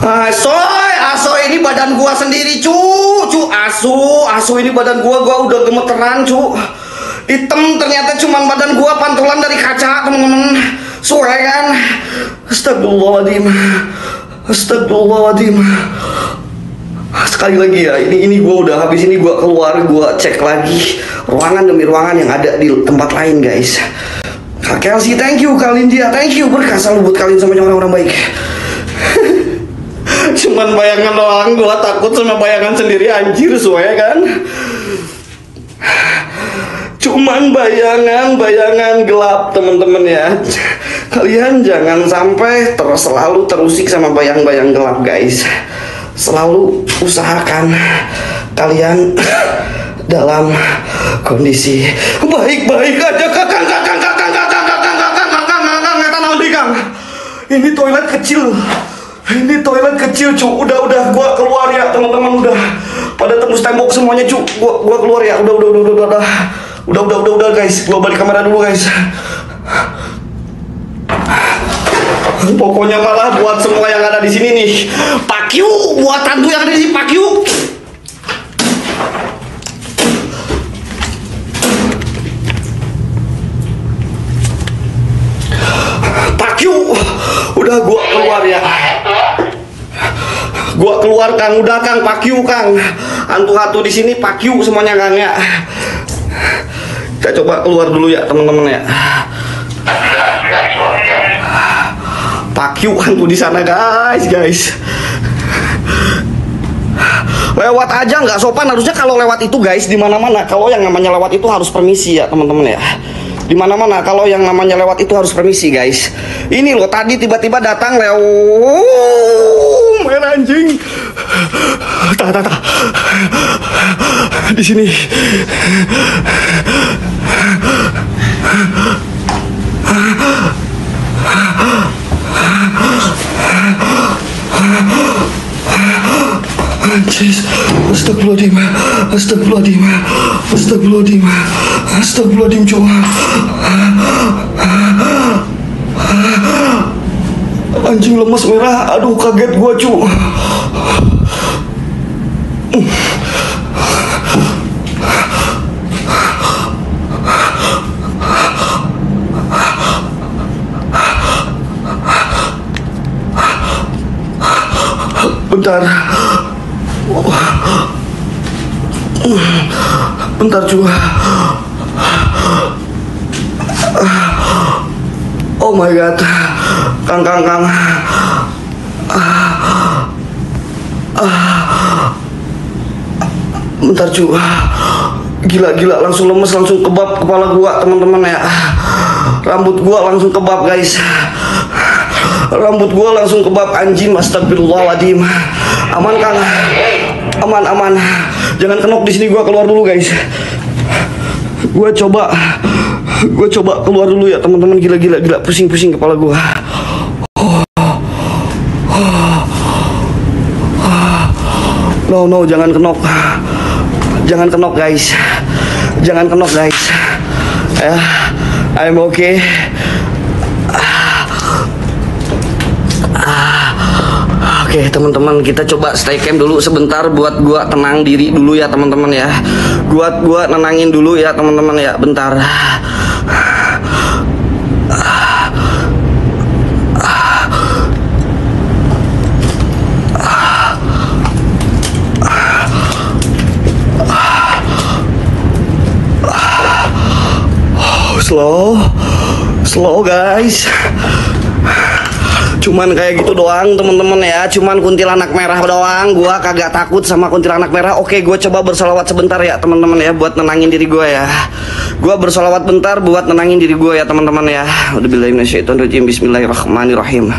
Asoy, asoy ini badan gua sendiri cu, cu asu, asu ini badan gua, gua udah gemeteran cu. Hitam ternyata cuma badan gua pantulan dari kaca temen-temen. Suwe kan? Astagfirullahaladzim. Astagfirullahaladzim Sekali lagi ya Ini ini gue udah habis ini gue keluar Gue cek lagi Ruangan demi ruangan yang ada di tempat lain guys Kak Kelsey thank you Kak Lindia thank you Berkah selalu buat kalian semuanya orang-orang baik Cuman bayangan doang Gue takut sama bayangan sendiri Anjir semuanya kan Cuman bayangan-bayangan gelap teman-teman ya Kalian jangan sampai terus selalu terusik sama bayang-bayang gelap guys Selalu usahakan kalian dalam kondisi baik-baik aja kakang kakang kakang kakang kakang kakang kakang kakang naon deui, Kang ini toilet kecil ini toilet kecil cu udah udah gua keluar ya teman-teman udah pada tembus tembok semuanya cu gua gua keluar ya udah udah udah udah udah udah udah udah udah, guys gua balik kamera dulu guys Pokoknya malah buat semua yang ada di sini nih. Pak Q, buat tantu yang ada di sini Pak Q. Pak Q, udah gua keluar ya. Gua keluar Kang, udah Kang, Pak Q Kang. Hantu-hantu di sini Pak Q semuanya Kang ya. Kita coba keluar dulu ya teman-teman ya. Q hantu di sana guys, guys. Lewat aja nggak sopan harusnya kalau lewat itu guys di mana-mana kalau yang namanya lewat itu harus permisi ya teman-teman ya. Di mana-mana kalau yang namanya lewat itu harus permisi guys. Ini loh tadi tiba-tiba datang lewat main anjing. Tah tah tah. Di sini. Anjis, astagfirullahaladzim, astagfirullahaladzim, astagfirullahaladzim, astagfirullahaladzim cuma. Anjing lemes merah, aduh kaget gua cu. Bentar. Bentar juga. Oh my god. Kang kang kang. Bentar juga. Gila gila langsung lemes langsung kebab kepala gua teman-teman ya. Rambut gua langsung kebab guys. Rambut gua langsung kebab anjing astagfirullahaladzim. Aman Kang. Aman aman. Jangan kenok di sini gua keluar dulu guys. Gua coba gua coba keluar dulu ya teman-teman gila gila gila pusing-pusing kepala gua. No no jangan kenok. Jangan kenok guys. Jangan kenok guys. Ya, I'm okay. Oke teman-teman kita coba stay camp dulu sebentar buat gua tenang diri dulu ya teman-teman ya. Buat gua nenangin dulu ya teman-teman ya bentar. Slow, slow guys. Cuman kayak gitu doang temen-temen ya. Cuman kuntilanak merah doang. Gua kagak takut sama kuntilanak merah. Oke gue coba bersolawat sebentar ya teman-teman ya buat nenangin diri gua ya. Gua bersolawat bentar buat nenangin diri gua ya teman-teman ya. Udah rajim bismillahirrahmanirrahim.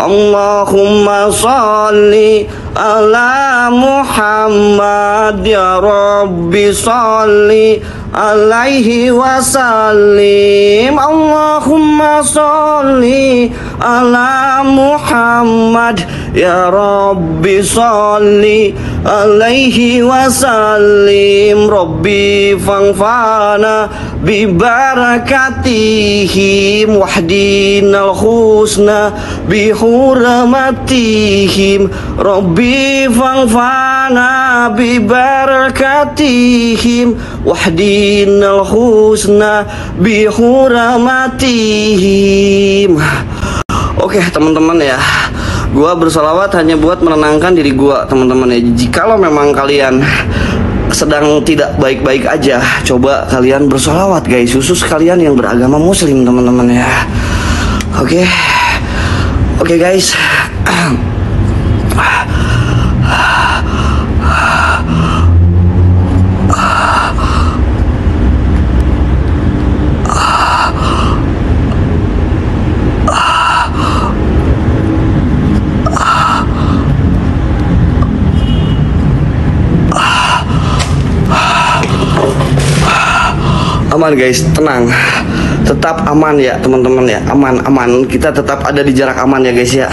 Allahumma salli ala Muhammad ya Rabbi. Salli alaihi wasallim. Allahumma salli ala Muhammad ya Rabbi salli alaihi wasallim Rabbi fangfana bi barakatihi wahdin al husna bi hurmatihim Rabbi fangfana bi wahdin al bi hurmatihim Oke teman-teman ya Gua bersolawat hanya buat menenangkan diri gua, teman-teman ya. Jikalau memang kalian sedang tidak baik-baik aja, coba kalian bersolawat guys. Khusus kalian yang beragama muslim, teman-teman ya. Oke. Oke guys. aman guys. Tenang. Tetap aman ya teman-teman ya. Aman aman. Kita tetap ada di jarak aman ya guys ya.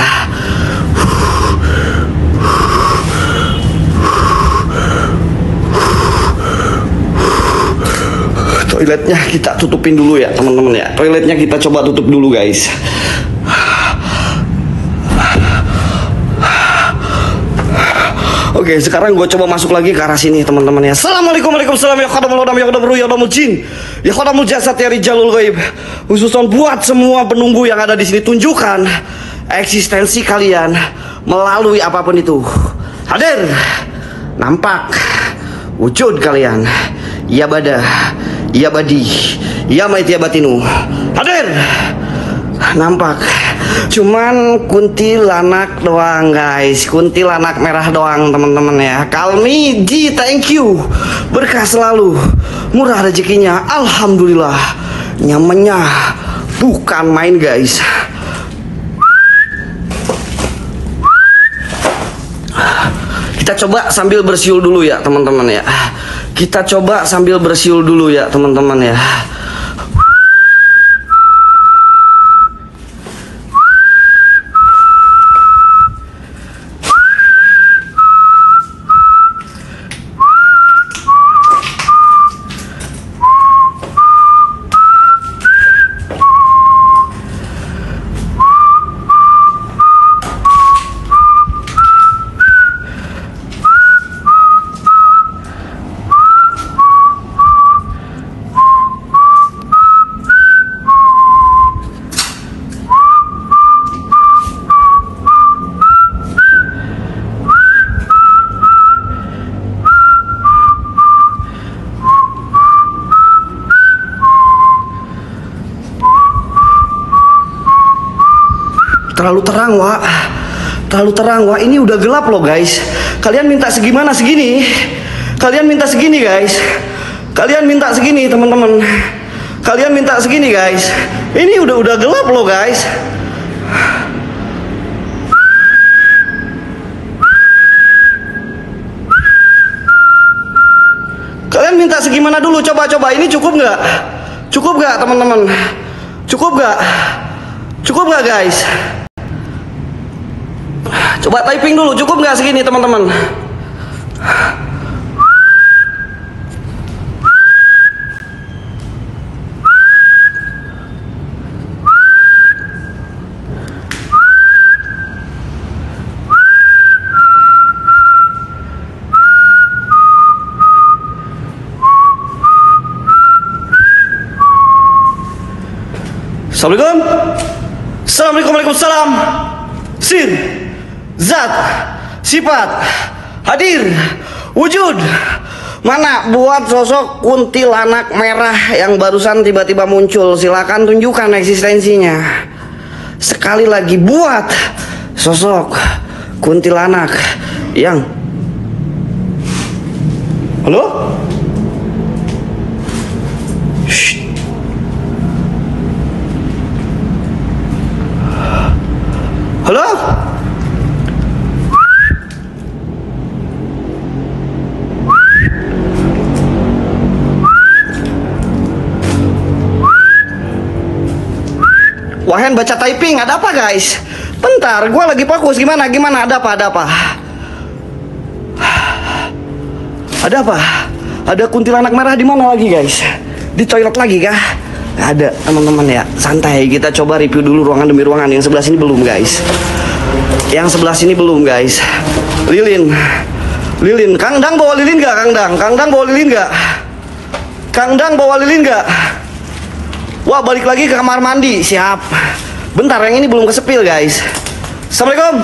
Toiletnya kita tutupin dulu ya teman-teman ya. Toiletnya kita coba tutup dulu guys. Oke, sekarang gue coba masuk lagi ke arah sini teman-teman ya. Assalamualaikum Waalaikumsalam ya ya jin. Ya khadamul jasad ya rijalul gaib. Khususon buat semua penunggu yang ada di sini tunjukkan eksistensi kalian melalui apa pun itu. Hadir. Nampak wujud kalian. Ya bada, ya badi, ya mait ya batinu. Hadir. Nampak Cuman kuntilanak doang guys. Kuntilanak merah doang teman-teman ya. Kalmi Ji thank you. Berkah selalu. Murah rezekinya Alhamdulillah. Nyamannya Bukan main guys. Kita coba sambil bersiul dulu ya teman-teman ya. Kita coba sambil bersiul dulu ya teman-teman ya Terlalu terang, Wak. Terlalu terang, Wak. Ini udah gelap loh, guys. Kalian minta segimana segini? Kalian minta segini, guys. Kalian minta segini, teman-teman. Kalian minta segini, guys. Ini udah udah gelap loh, guys. Kalian minta segimana dulu? Coba-coba. Ini cukup nggak? Cukup nggak, teman-teman? Cukup nggak? Cukup nggak, guys? Coba typing dulu, cukup nggak segini teman-teman? Assalamualaikum. Assalamualaikum Waalaikumsalam. Sir Zat Sifat Hadir Wujud. Mana buat sosok kuntilanak merah yang barusan tiba-tiba muncul? Silakan tunjukkan eksistensinya. Sekali lagi buat sosok kuntilanak yang Halo? Wahen baca typing, ada apa guys? Bentar, gue lagi fokus. Gimana? Gimana? Ada apa? Ada apa? Ada apa? Ada kuntilanak merah di mana lagi guys? Di toilet lagi kah? Gak ada teman-teman ya. Santai, kita coba review dulu ruangan demi ruangan. Yang sebelah sini belum guys. Yang sebelah sini belum guys. Lilin, Lilin, Kang Dang bawa lilin gak? Kang Dang, Kang Dang bawa lilin gak? Kang Dang bawa lilin gak? Wah balik lagi ke kamar mandi Siap Bentar yang ini belum kesepil guys Assalamualaikum.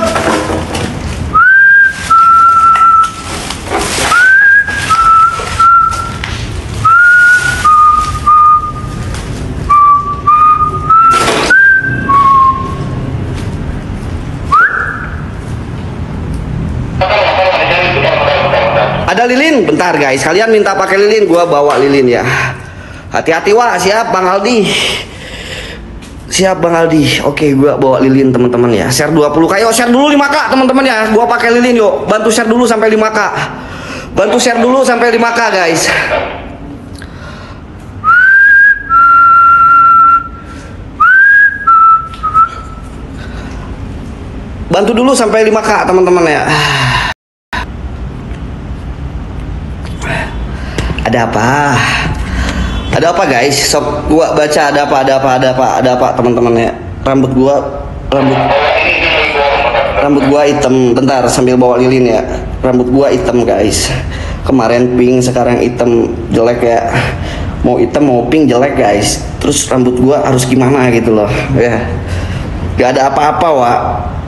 Ada lilin, bentar guys. Kalian minta pakai lilin, gua bawa lilin ya. Hati-hati wah, siap Bang Aldi. Siap Bang Aldi. Oke, gua bawa lilin teman-teman ya. Share 20 k. Yuk share dulu 5k teman-teman ya. Gua pakai lilin yuk. Bantu share dulu sampai 5k. Bantu share dulu sampai 5k guys. Bantu dulu sampai 5k teman-teman ya. Ada apa? Ada apa guys? Sok gua baca ada apa ada apa ada apa ada apa teman-teman ya. Rambut gua rambut rambut gua hitam. Bentar sambil bawa lilin ya. Rambut gua hitam guys. Kemarin pink sekarang hitam jelek ya. Mau hitam mau pink jelek guys. Terus rambut gua harus gimana gitu loh ya. Gak ada apa-apa Wak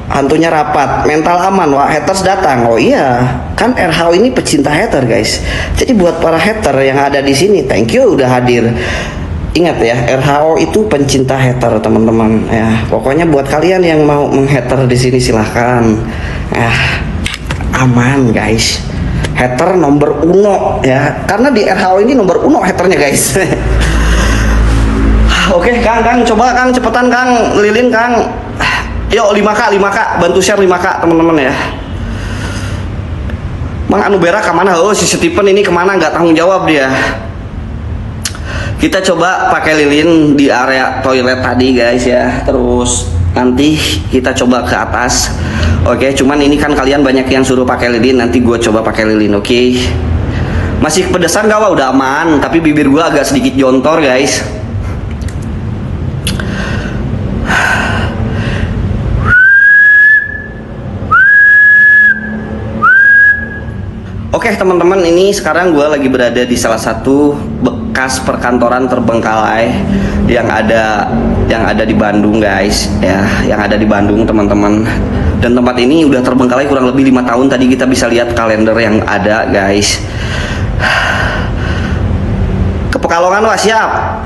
Hantunya rapat, mental aman Wak. Haters datang. Oh iya, kan RH ini pecinta hater guys. Jadi buat para hater yang ada di sini Thank you udah hadir. Ingat ya, RHO itu pencinta hater teman-teman. Ya. Pokoknya buat kalian yang mau menghater di sini silahkan. Ya, Aman guys. Hater nomor uno ya. Karena di RHO ini nomor uno haternya guys. Oke Kang, Kang coba Kang cepetan Kang. Lilin Kang. Yuk 5K, 5K, bantu share 5K teman-teman ya. Mang Anu Berak ke mana? Oh si Stephen ini ke mana? Nggak tanggung jawab dia. Kita coba pakai lilin di area toilet tadi guys ya. Terus nanti kita coba ke atas. Oke, cuman ini kan kalian banyak yang suruh pakai lilin. Nanti gue coba pakai lilin, oke? Masih pedesan gak? Wah udah aman. Tapi bibir gue agak sedikit jontor guys. Oke teman-teman ini sekarang gue lagi berada di salah satu bekas perkantoran terbengkalai yang ada yang ada di Bandung guys. Ya yang ada di Bandung teman-teman. Dan tempat ini udah terbengkalai kurang lebih lima tahun. Tadi kita bisa lihat kalender yang ada guys. Ke Pekalongan wah siap.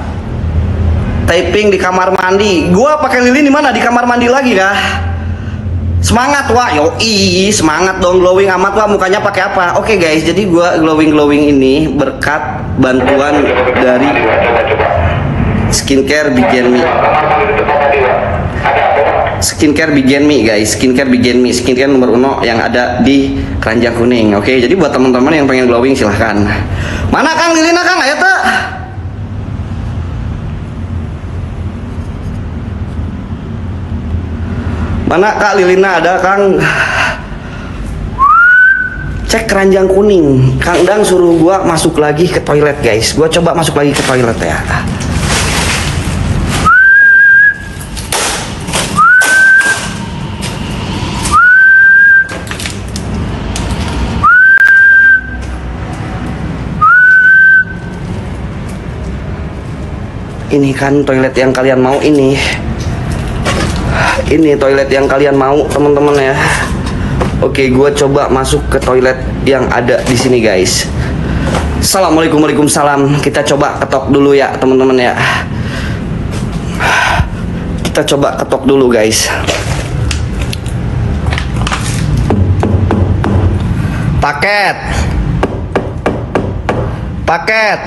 Taping di kamar mandi. Gua pakai lilin di mana? Di kamar mandi lagi kah semangat wah yoi semangat dong glowing amat wah mukanya pakai apa? Oke guys jadi gua glowing glowing ini berkat bantuan dari skincare begin me. Skincare begin me guys. Skincare begin me. Skincare nomor uno yang ada di keranjang kuning. Oke jadi buat teman-teman yang pengen glowing silahkan. Mana kang? Lilina kang? Ayo tuh Mana Kak Lilina ada Kang? Cek keranjang kuning. Kang Dang suruh gua masuk lagi ke toilet guys. Gua coba masuk lagi ke toilet ya. Ini kan toilet yang kalian mau ini ini toilet yang kalian mau teman-teman ya. Oke gue coba masuk ke toilet yang ada di sini guys. Assalamualaikum Waalaikumsalam Kita coba ketok dulu ya teman-teman ya. Kita coba ketok dulu guys. Paket. Paket.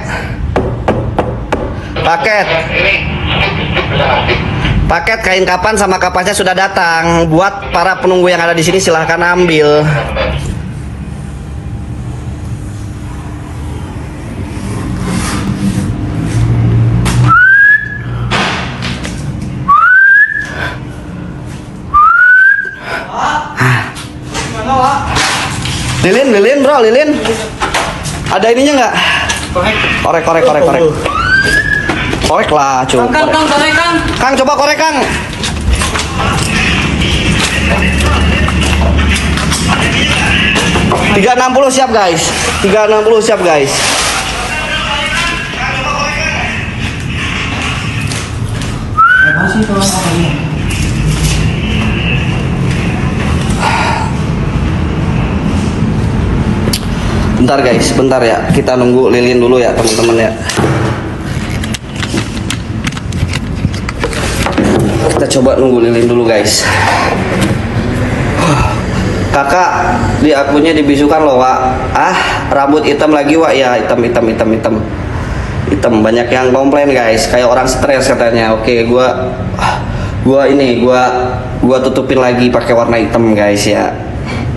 Paket Paket kain kapan sama kapasnya sudah datang. Buat para penunggu yang ada di sini silahkan ambil. Lilin, lilin bro, lilin. Ada ininya nggak? Korek, korek, korek, korek. Korek lah, coba. Kang, kang, korek kang. Kang, coba korek kang. Tiga enam puluh siap guys. Tiga enam puluh siap guys. Bentar guys, bentar ya. Kita nunggu lilin dulu ya, teman-teman ya. Coba nunggu lilin dulu guys. Kakak di akunnya dibisukan loh Wak. Ah rambut hitam lagi Wak. Ya hitam hitam hitam hitam. Hitam. Banyak yang komplain guys. Kayak orang stres katanya. Oke gua gua ini gua gua tutupin lagi pakai warna hitam guys ya.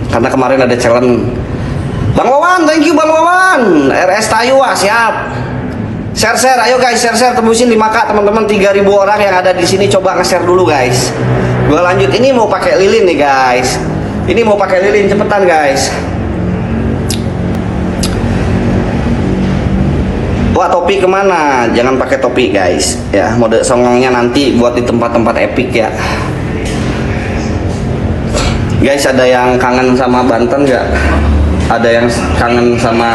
Karena kemarin ada challenge. Bang Wawan thank you Bang Wawan. RS Tayu Wak siap share share ayo guys share share tembusin 5k teman-teman. 3000 orang yang ada di sini coba nge-share dulu guys. Gua lanjut. Ini mau pakai lilin nih guys. Ini mau pakai lilin cepetan guys. Wah topi ke mana? Jangan pakai topi guys. Ya mode songongnya nanti buat di tempat-tempat epic ya. Guys ada yang kangen sama Banten nggak? Ada yang kangen sama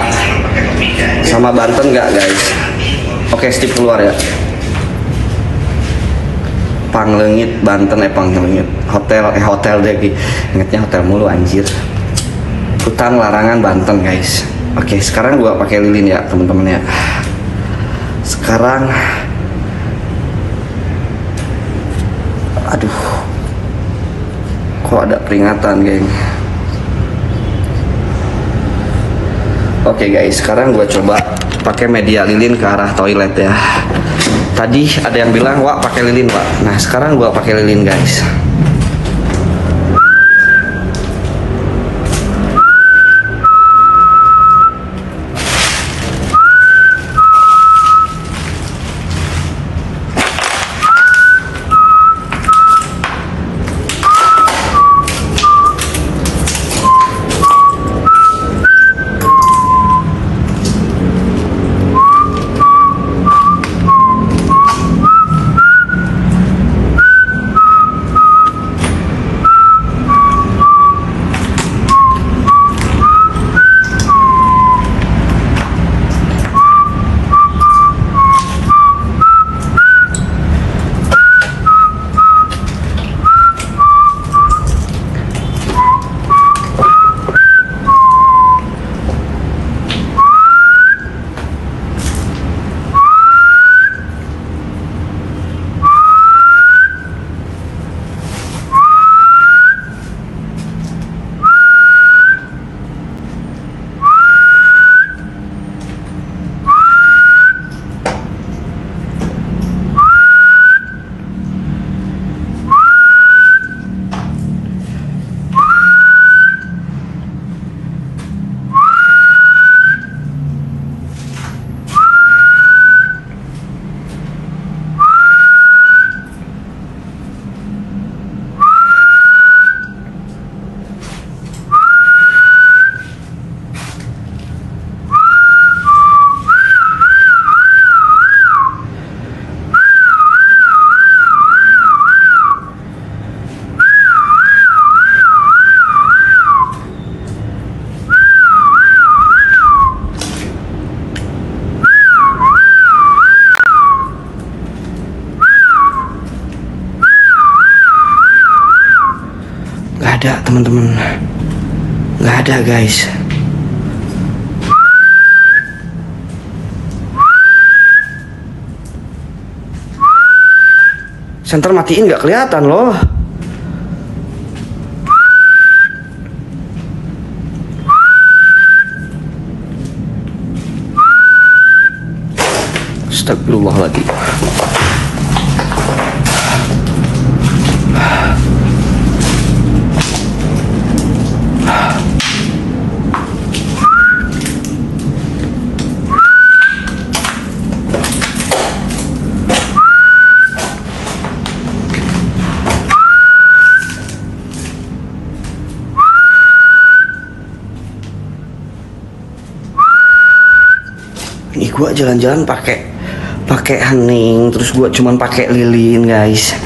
sama Banten nggak guys? Oke skip keluar ya. Panglengit Banten eh Panglengit. Hotel eh hotel deh Ki. Ingatnya hotel mulu anjir. Hutan larangan Banten guys. Oke sekarang gua pakai lilin ya teman-teman ya. Sekarang aduh. Kok ada peringatan geng? Oke guys sekarang gue coba pakai media lilin ke arah toilet ya. Tadi ada yang bilang wah pakai lilin pak nah sekarang gue pakai lilin guys teman-teman. Nggak ada guys. Center matiin nggak kelihatan loh. Astagfirullahaladzim Gua jalan-jalan pakai pakai hening, terus gua cuman pakai lilin, guys.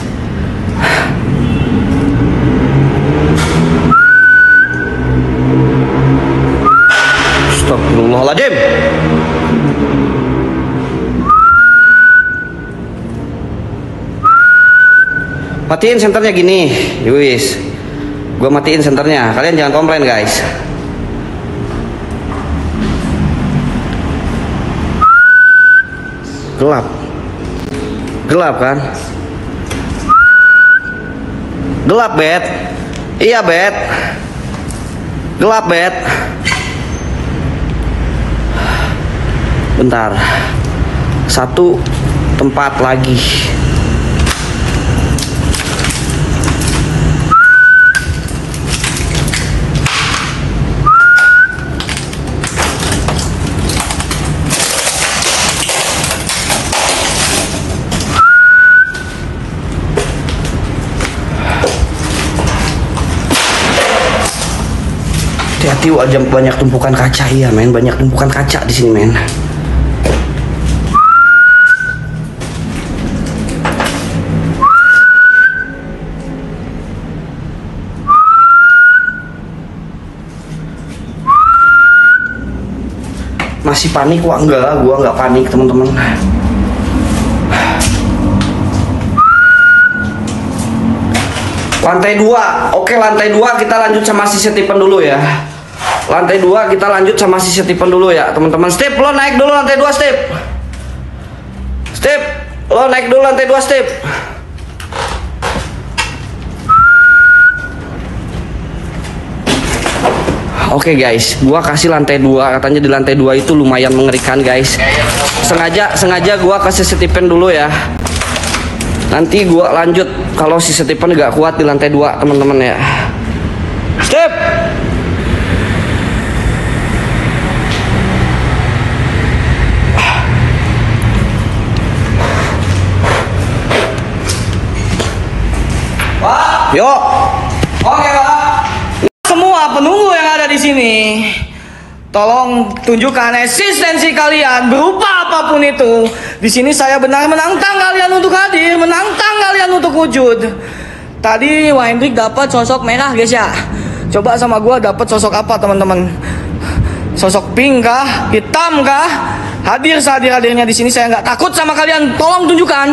Astagfirullahaladzim. Matiin senternya gini, Wis. Gua matiin senternya. Kalian jangan komplain, guys. Gelap. Gelap kan? Gelap, Bet. Iya, Bet. Gelap, Bet. Bentar. Satu tempat lagi. Hati-hati wajah banyak tumpukan kaca. Iya men. Banyak tumpukan kaca di sini men. Masih panik wah enggak, gua enggak panik teman-teman. Lantai dua, oke lantai dua. Kita lanjut sama si Stephen dulu ya. Lantai dua kita lanjut sama si Stephen dulu ya teman-teman. Step lo naik dulu lantai dua Step. Step lo naik dulu lantai dua Step. Oke guys, gua kasih lantai dua. Katanya di lantai dua itu lumayan mengerikan guys. Sengaja sengaja gua kasih Stephen dulu ya. Nanti gua lanjut kalau si Stephen nggak kuat di lantai dua teman-teman ya. Step. Pak, Yuk. oke Pak. Semua penunggu yang ada di sini, tolong tunjukkan eksistensi kalian berupa apa pun itu. Di sini saya benar menantang kalian untuk hadir, menantang kalian untuk wujud. Tadi Wendrik dapat sosok merah guys ya. Coba sama gua dapat sosok apa teman-teman? Sosok pink kah? Hitam kah? Hadir sehadir hadirnya di sini saya nggak takut sama kalian. Tolong tunjukkan.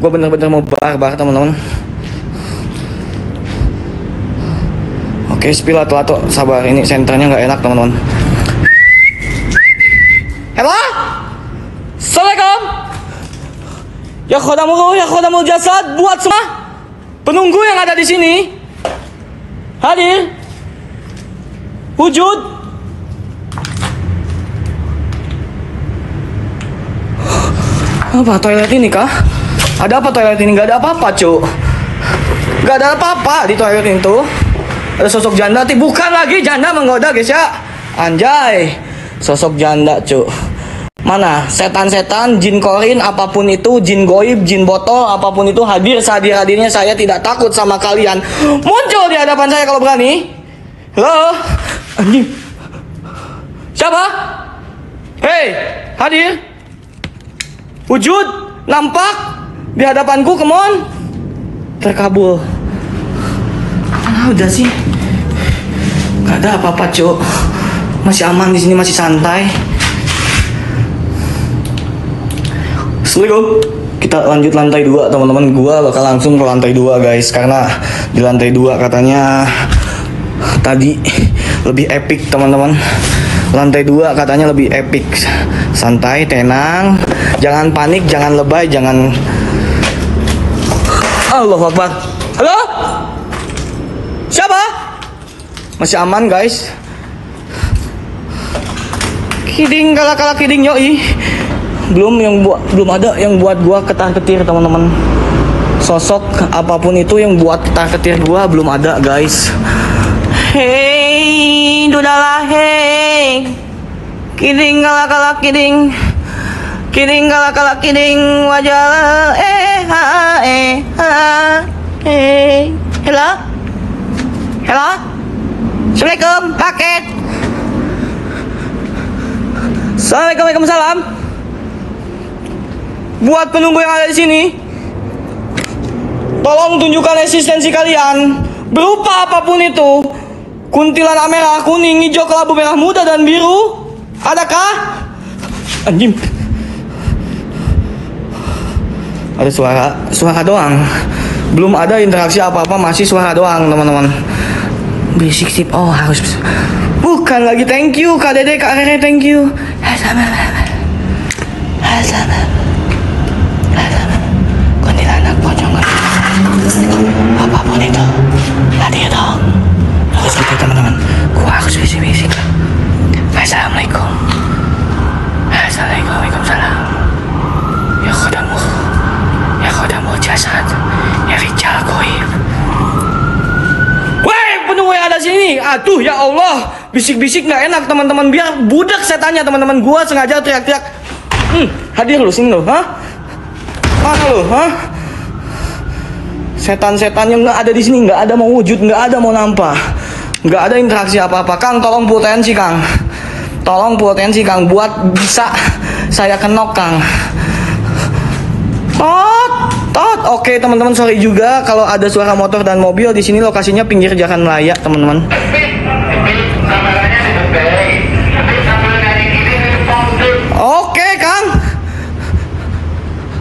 Gue bener-bener mau barbar teman-teman. Oke, spill atau sabar ini senternya nggak enak teman-teman. Halo? Assalamualaikum. Ya khodamul ya khodamul jasad buat semua penunggu yang ada di sini hadir wujud apa toilet ini kah? Ada apa toilet ini? Gak ada apa-apa, cuk. Gak ada apa-apa di toilet itu. Ada sosok janda, ti bukan lagi janda menggoda guys ya. Anjay, sosok janda cuk. Mana setan-setan, jin korin, apa pun itu, jin goib, jin botol, apa pun itu hadir sehadir-hadirnya saya tidak takut sama kalian. Muncul di hadapan saya kalau berani. Halo, anjing. Siapa? Hei, hadir. Wujud, nampak di hadapanku, come on. Terkabul. Ah, udah sih. Gak ada apa-apa, Cuk. Masih aman di sini, masih santai. Assalamualaikum. Kita lanjut lantai dua, teman-teman. Gua bakal langsung ke lantai dua, guys, karena di lantai dua katanya tadi lebih epic, teman-teman. Lantai dua katanya lebih epic. Santai, tenang, jangan panik, jangan lebay, jangan Allah Akbar. Halo? Siapa? Masih aman guys. Kidding kala kala kidding yoi. Belum yang buat belum ada yang buat gua ketar ketir teman-teman. Sosok apa pun itu yang buat ketar ketir gua belum ada guys. Hei, dudala hei. Kidding kala kala kidding. Kidding kala kala kidding wajah eh ha eh ha eh. Hello? Hello? Assalamualaikum, paket. Assalamualaikum, Waalaikumsalam. Buat penunggu yang ada di sini, tolong tunjukkan eksistensi kalian berupa apa pun itu. Kuntilanak merah, kuning, hijau, kelabu merah muda dan biru. Adakah? Anjing. Ada suara, suara doang. Belum ada interaksi apa-apa, masih suara doang, teman-teman. Berisik sip. Oh harus. Bukan lagi. Thank you Kak Dede, Kak Rere. Thank you. Kuntilanak pocong. Assalamualaikum. Assalamualaikum. salam Ya. Gitu, ya ya jasad. Ya rijal sini. Aduh, ya Allah. Bisik-bisik nggak enak, teman-teman. Biar budak setannya, teman-teman. Gua sengaja teriak-teriak. Hmm, hadir lu sini lu, hah? Mana lu, hah? Setan-setan yang nggak ada di sini, nggak ada mau wujud, nggak ada mau nampak, nggak ada interaksi apa-apa. Kang, tolong potensi, Kang. Tolong potensi, Kang, buat bisa saya kenok, Kang. Tot, tot. Oke, teman-teman, sorry juga kalau ada suara motor dan mobil di sini lokasinya pinggir jalan raya, teman-teman. Oke, Kang.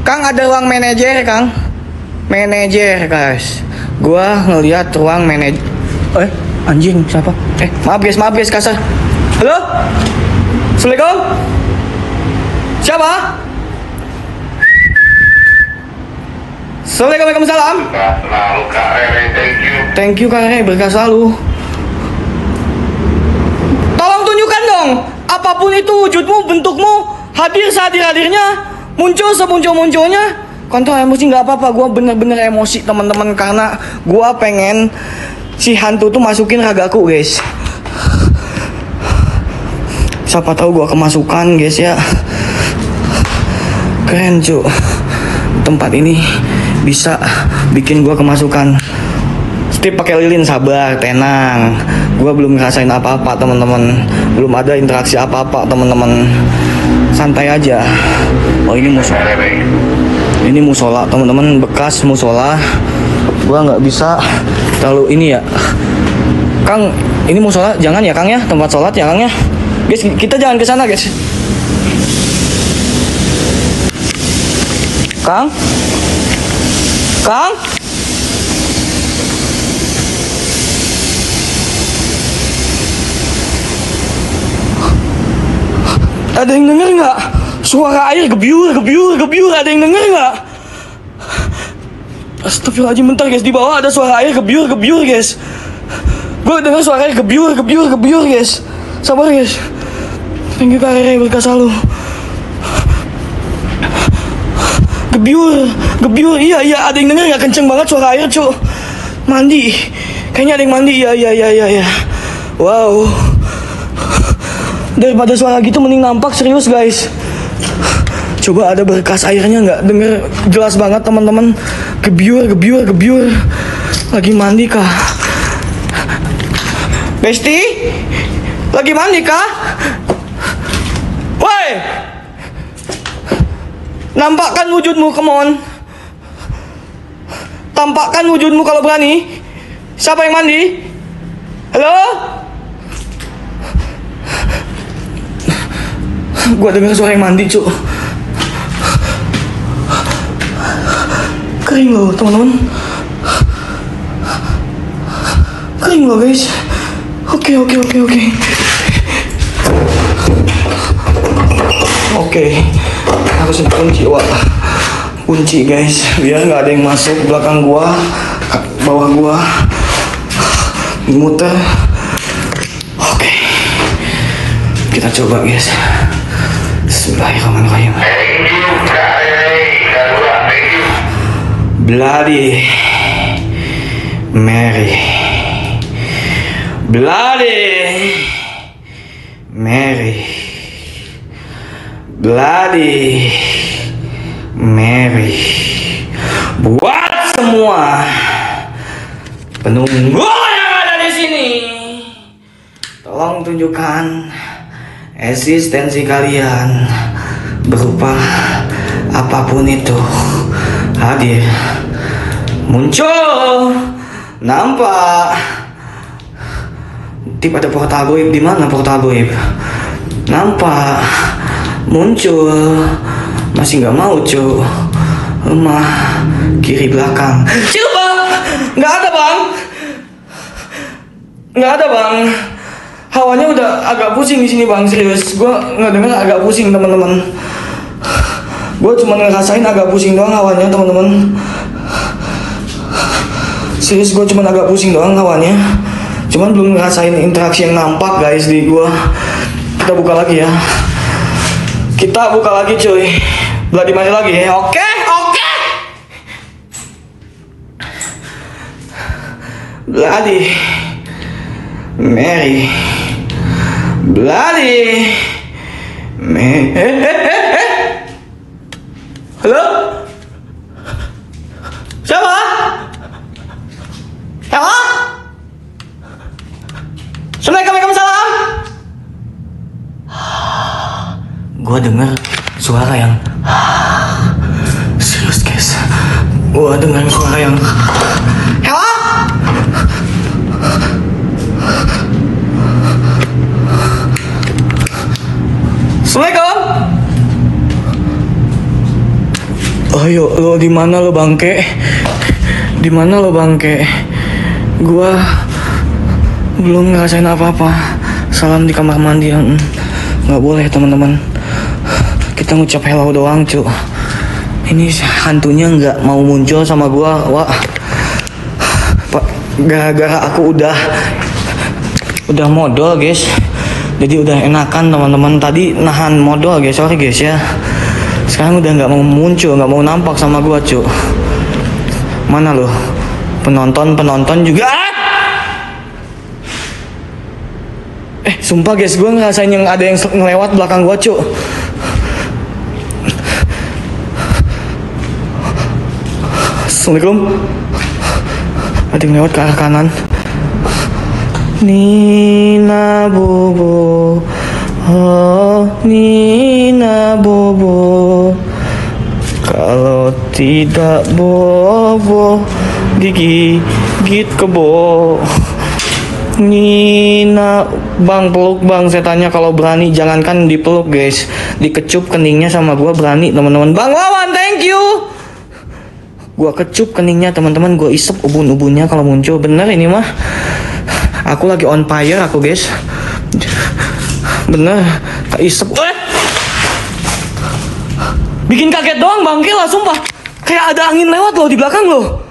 Kang ada ruang manajer, Kang. Manajer, guys. Gua ngeliat ruang manajer. Eh, anjing siapa? Eh, maaf guys, maaf guys kasar. Halo? Assalamualaikum? Siapa? Assalamualaikum Waalaikumsalam. Lalu Kak Rere, thank you. Thank you Kang Rey, berkah selalu. Tolong tunjukkan dong, apa pun itu wujudmu, bentukmu, hadir sehadir-hadirnya, muncul semuncul-munculnya. Kontrol emosi nggak apa-apa, gue bener-bener emosi teman-teman karena gue pengen si hantu tuh masukin ragaku guys. Siapa tahu gue kemasukan guys ya. Keren cu, tempat ini bisa bikin gue kemasukan. Steve pakai lilin sabar, tenang. Gua belum ngerasain apa-apa, teman-teman. Belum ada interaksi apa-apa, teman-teman. Santai aja. Oh, ini musola. Ini musola, teman-teman. Bekas musola. Gua nggak bisa terlalu ini ya. Kang, ini musola jangan ya, Kang ya. Tempat sholat ya, Kang ya. Guys, kita jangan ke sana, guys. Kang? Kang? Ada yang denger nggak? Suara air gebyur, gebyur, gebyur. Ada yang denger nggak? Astagfirullahaladzim, bentar guys. Di bawah ada suara air gebyur, gebyur guys. Gue denger suara air gebyur, gebyur, gebyur guys. Sabar guys. You Kak Rere, berkah selalu. Gebyur, gebyur. Iya, iya. Ada yang denger nggak? Kenceng banget suara air, cu. Mandi. Kayaknya ada yang mandi. Iya, iya, iya, iya. iya. Wow. Daripada suara gitu mending nampak serius guys. Coba ada berkas airnya nggak? Denger jelas banget teman-teman. Gebyur, gebyur, gebyur. Lagi mandi kah? Besti? Lagi mandi kah? Woi! Nampakkan wujudmu, come on. Tampakkan wujudmu kalau berani. Siapa yang mandi? Halo? Gua dengar suara yang mandi, Cuk. Kering loh, teman-teman. Kering loh, guys. Oke, oke, oke, oke. Oke. Harus kunci, Wak. Kunci, guys. Biar nggak ada yang masuk belakang gua, bawah gua. Muter. Oke. Kita coba, guys. Bismillahirrahmanirrahim. Bloody Mary. Bloody Mary. Bloody Mary. Buat semua penunggu yang ada di sini, tolong tunjukkan eksistensi kalian berupa apa pun itu. Hadir. Muncul. Nampak. Tip ada portal goib di mana portal goib? Nampak muncul. Masih nggak mau cu rumah kiri belakang. Coba nggak ada bang! Nggak ada bang. Hawanya udah agak pusing di sini bang. Serius. Gue dengar agak pusing teman-teman. Gue cuma ngerasain agak pusing doang hawanya teman-teman. Serius gue cuma agak pusing doang lawannya. Cuman belum ngerasain interaksi yang nampak guys di gua. Kita buka lagi ya. Kita buka lagi cuy. Bloody Mary lagi ya. Oke, oke. Bloody Mary. Bloody Mary. Eh, eh, eh, eh. Halo? Siapa? Halo? Assalamualaikum salam. Gua dengar suara yang serius guys. Gua dengar suara yang? Assalamualaikum. Ayo, lo di mana lo bangke? Di mana lo bangke? Gua belum ngerasain apa-apa. Salam di kamar mandi yang nggak boleh teman-teman. Kita ngucap hello doang cu. Ini hantunya nggak mau muncul sama gua. Wah, Pak, gara-gara aku udah udah modal guys. Jadi udah enakan teman-teman. Tadi nahan modal guys, sorry guys ya. Sekarang udah nggak mau muncul, nggak mau nampak sama gua cu. Mana lo? Penonton penonton juga. Eh, sumpah guys, gue ngerasain yang ada yang ngelewat belakang gue, cuk. Assalamualaikum. Ada yang lewat ke arah kanan. Nina Bobo. Oh, Nina Bobo. Kalau tidak bobo, gigi gigit kebo. Nina, bang peluk bang, saya tanya kalau berani jangankan dipeluk guys, dikecup keningnya sama gua berani teman-teman. Bang Wawan, thank you. Gua kecup keningnya teman-teman, gua isep ubun-ubunnya kalau muncul. Bener ini mah. Aku lagi on fire aku guys. Bener, tak isep. Eh! Bikin kaget doang bangke lah, sumpah. Kayak ada angin lewat loh di belakang loh.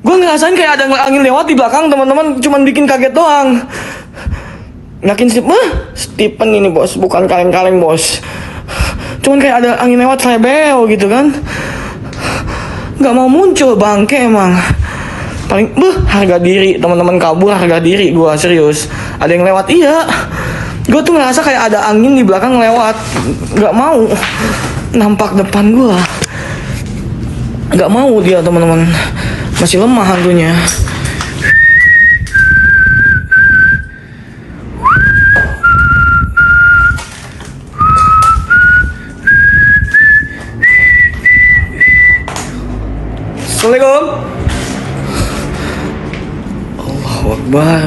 Gue ngerasain kayak ada angin lewat di belakang teman-teman cuman bikin kaget doang. Yakin sih, mah Stephen ini bos, bukan kaleng-kaleng bos. Cuman kayak ada angin lewat saya gitu kan. Gak mau muncul bangke emang. Paling, beh, harga diri teman-teman kabur harga diri gua serius. Ada yang lewat iya. Gue tuh ngerasa kayak ada angin di belakang lewat. Gak mau nampak depan gua. Gak mau dia teman-teman masih lemah hantunya Assalamualaikum. Allahu Akbar.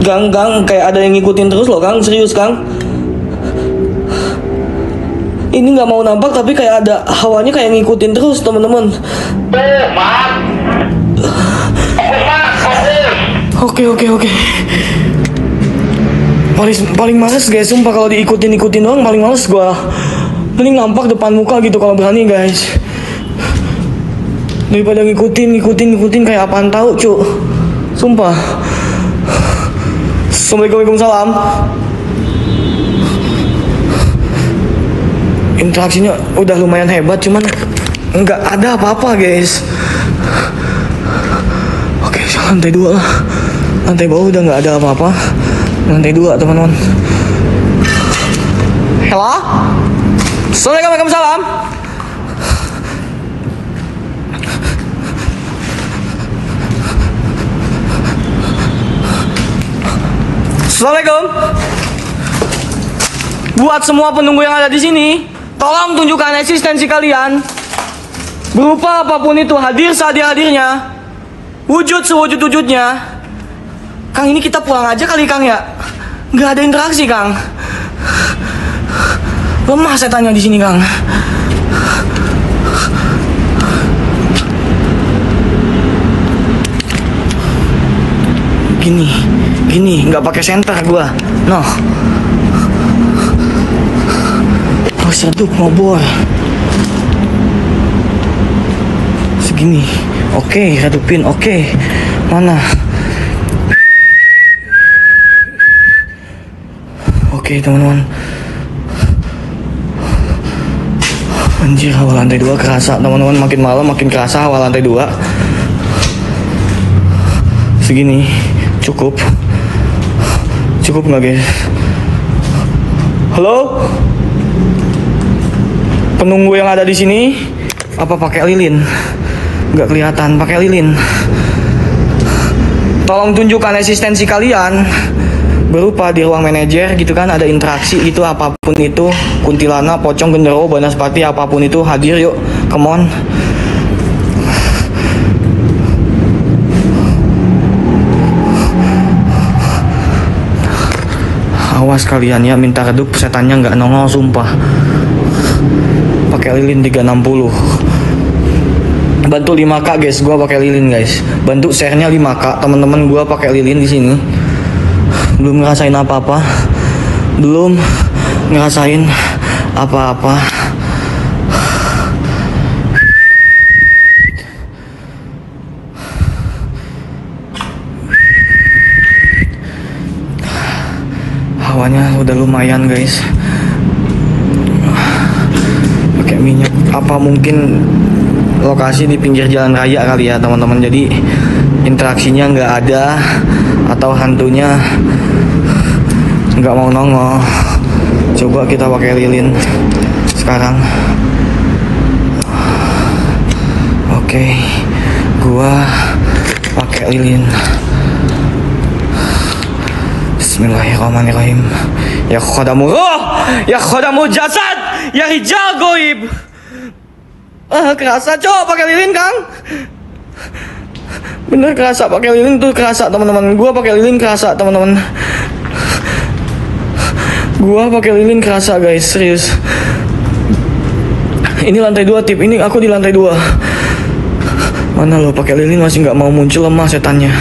Gang, gang, kayak ada yang ngikutin terus loh, Kang. Serius, Kang ini nggak mau nampak tapi kayak ada hawanya kayak ngikutin terus teman-teman. Oke oke oke. Paling paling males guys sumpah kalau diikutin ikutin doang paling males gua mending nampak depan muka gitu kalau berani guys. Daripada ngikutin ngikutin ngikutin kayak apaan tahu cu sumpah. Assalamualaikum Waalaikumsalam. Interaksinya udah lumayan hebat cuman nggak ada apa-apa guys. Oke lantai dua lah. Lantai bawah udah nggak ada apa-apa. Lantai dua teman-teman. Halo assalamualaikum waalaikumsalam Assalamualaikum. Buat semua penunggu yang ada di sini, tolong tunjukkan eksistensi kalian. Berupa apa pun itu, hadir sehadir-hadirnya. Wujud sewujud-wujudnya. Kang, ini kita pulang aja kali, Kang ya. Nggak ada interaksi, Kang. Lemah tanya di sini, Kang. Gini, gini, nggak pakai senter gua. Noh. Oh, sedup mau boy. segini oke redupin oke mana oke teman-teman anjir hawa lantai dua kerasa teman-teman. Makin malam makin kerasa hawa lantai dua. Segini. Cukup. Cukup nggak guys? Halo? Penunggu yang ada di sini? Apa pakai lilin? Nggak kelihatan pakai lilin. Tolong tunjukkan eksistensi kalian berupa di ruang manajer gitu kan ada interaksi gitu apa pun itu. Kuntilana pocong genderuwo banaspati apa pun itu hadir yuk. Come on. Awas kalian ya minta redup setannya nggak nongol sumpah. Pakai lilin 360 bantu 5k guys. Gua pakai lilin guys. Bantu share-nya 5k teman-teman gua pakai lilin di sini belum ngerasain apa-apa. Belum ngerasain apa-apa. Hawanya udah lumayan guys. Pakai minyak apa mungkin lokasi di pinggir jalan raya kali ya teman-teman. Jadi interaksinya nggak ada atau hantunya nggak mau nongol. Coba kita pakai lilin sekarang. Oke gua pakai lilin. Bismillahirrahmanirrahim. Ya khodamu roh Ya khodamu jasad! Ya hijau goib! Ah kerasa cok pakai lilin kang Bener kerasa pakai lilin tuh kerasa teman-teman. Gua pakai lilin kerasa teman-teman. Gua pakai lilin kerasa guys. Serius. Ini lantai dua tip. Ini aku di lantai dua. Mana lo pakai lilin? Masih nggak mau muncul lemah setannya.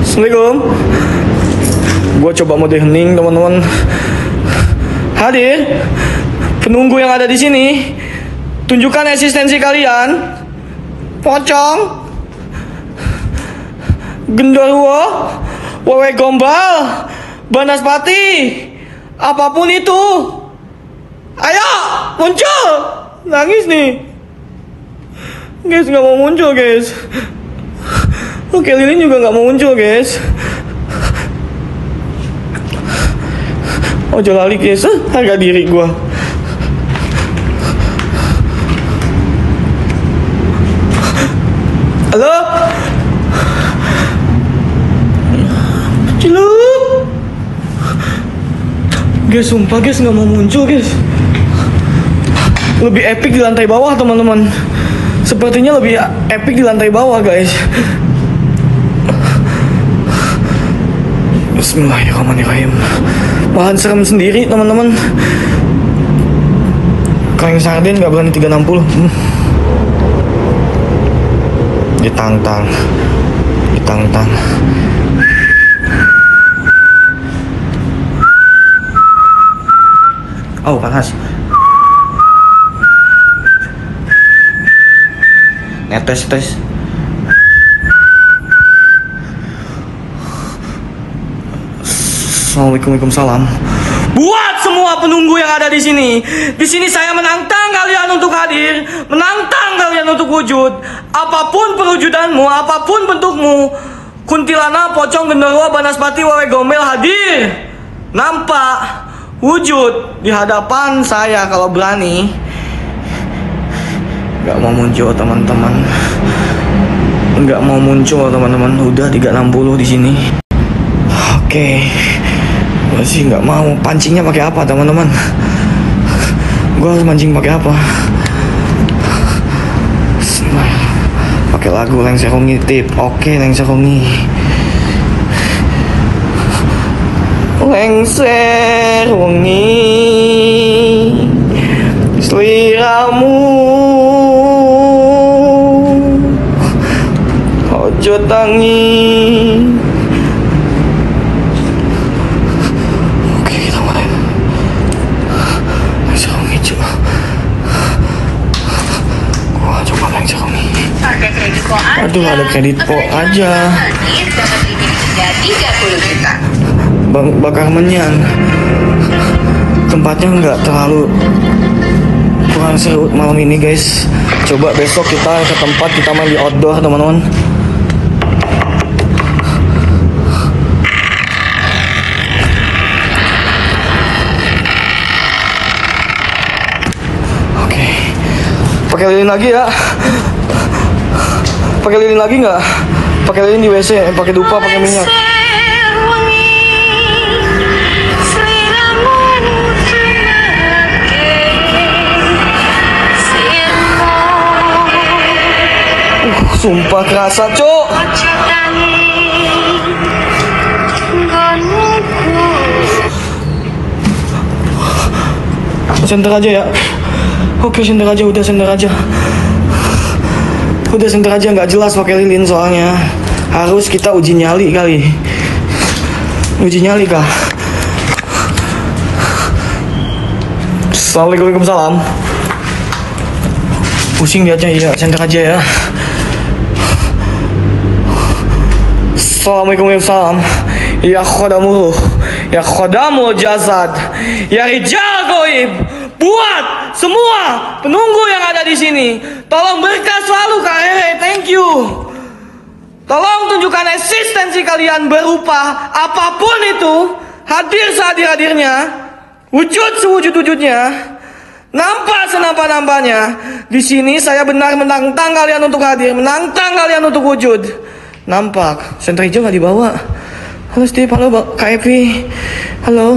Assalamualaikum. Gue coba mode hening teman-teman. Hadir. Penunggu yang ada di sini. Tunjukkan eksistensi kalian Pocong Genderuwo Wewe gombal Banaspati Apa pun itu. Ayo Muncul. Nangis nih. Guys nggak mau muncul guys. Oke lilin juga nggak mau muncul guys. Ojo lali guys, harga diri gua. Halo? Cilup. Guys, sumpah guys nggak mau muncul guys. Lebih epic di lantai bawah teman-teman. Sepertinya lebih epic di lantai bawah guys. Bismillahirrahmanirrahim. Bahan serem sendiri teman-teman. Kaleng sarden nggak berani 360. Hmm. Ditantang. Ditantang. Oh panas. Netes tes. Assalamualaikum Waalaikumsalam. Buat semua penunggu yang ada di sini, di sini saya menantang kalian untuk hadir, menantang kalian untuk wujud. Apa pun perwujudanmu, apa pun bentukmu, kuntilana, pocong, genderuwo, banaspati, wewe gombel hadir. Nampak wujud di hadapan saya kalau berani. Gak mau muncul teman-teman. Nggak mau muncul teman-teman. Udah 360 di sini. Oke. Gue sih nggak mau pancingnya pakai apa teman-teman gue harus mancing pakai apa pakai lagu lengser ungi tip oke lengser lengser ungi seliramu. Ojo tangi. Oke kita mulai. Aduh, ada kredit po aja. Hadir dapat lebih hingga 30 juta. Bang bakar menyan. Tempatnya nggak terlalu kurang seru malam ini guys. Coba besok kita ke tempat kita main di outdoor teman-teman. Oke, pakai lilin lagi ya. Pakai lilin lagi nggak? Pakai lilin di WC, pakai dupa, pakai minyak. Sumpah kerasa, Cok. Senter aja ya. Oke, senter aja, udah senter aja. Udah senter aja nggak jelas pakai lilin soalnya. Harus kita uji nyali kali. Uji nyali kah? Assalamualaikum salam. Pusing liatnya iya, senter aja ya. Assalamualaikum warahmatullahi Ya khodamu Ya khodamu jasad. Ya rijal goib. Buat semua penunggu yang ada di sini. Tolong berkah selalu Kak Rere Thank you. Tolong tunjukkan eksistensi kalian berupa apa pun itu. Hadir sehadir-hadirnya. Wujud sewujud-wujudnya. Nampak senampak-nampaknya. Di sini saya benar menantang kalian untuk hadir Menantang kalian untuk wujud Nampak. Senter hijau nggak dibawa. Halo Steve, halo Kak Evi. Halo.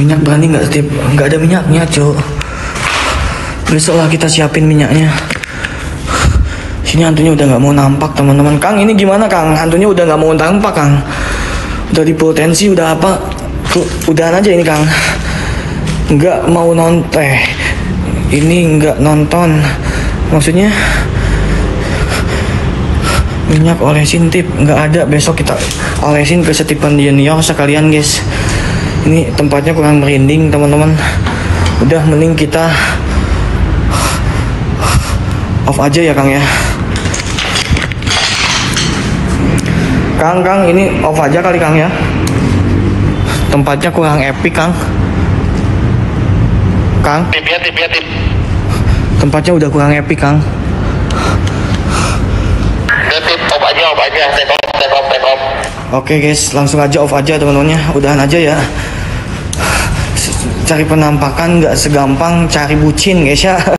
Minyak berani nggak Steve? Nggak ada minyaknya cok Besok lah kita siapin minyaknya. Sini hantunya udah nggak mau nampak teman-teman. Kang ini gimana Kang? Hantunya udah nggak mau nampak Kang. Udah dipotensi udah apa? Udahan aja ini Kang. Nggak mau nonton. Eh, Ini nggak nonton. Maksudnya Minyak olesin tip nggak ada. Besok kita olesin ke setipan junior sekalian guys. Ini tempatnya kurang merinding teman-teman. Udah mending kita off aja ya Kang ya. Kang Kang ini off aja kali Kang ya. Tempatnya kurang epic Kang. Kang? Tip ya, tip ya, tip. Tempatnya udah kurang epic Kang Udah tip, off aja, off aja. Take off, take off, take off. Oke guys, langsung aja off aja teman-temannya. Udahan aja ya. Cari penampakan nggak segampang cari bucin guys ya.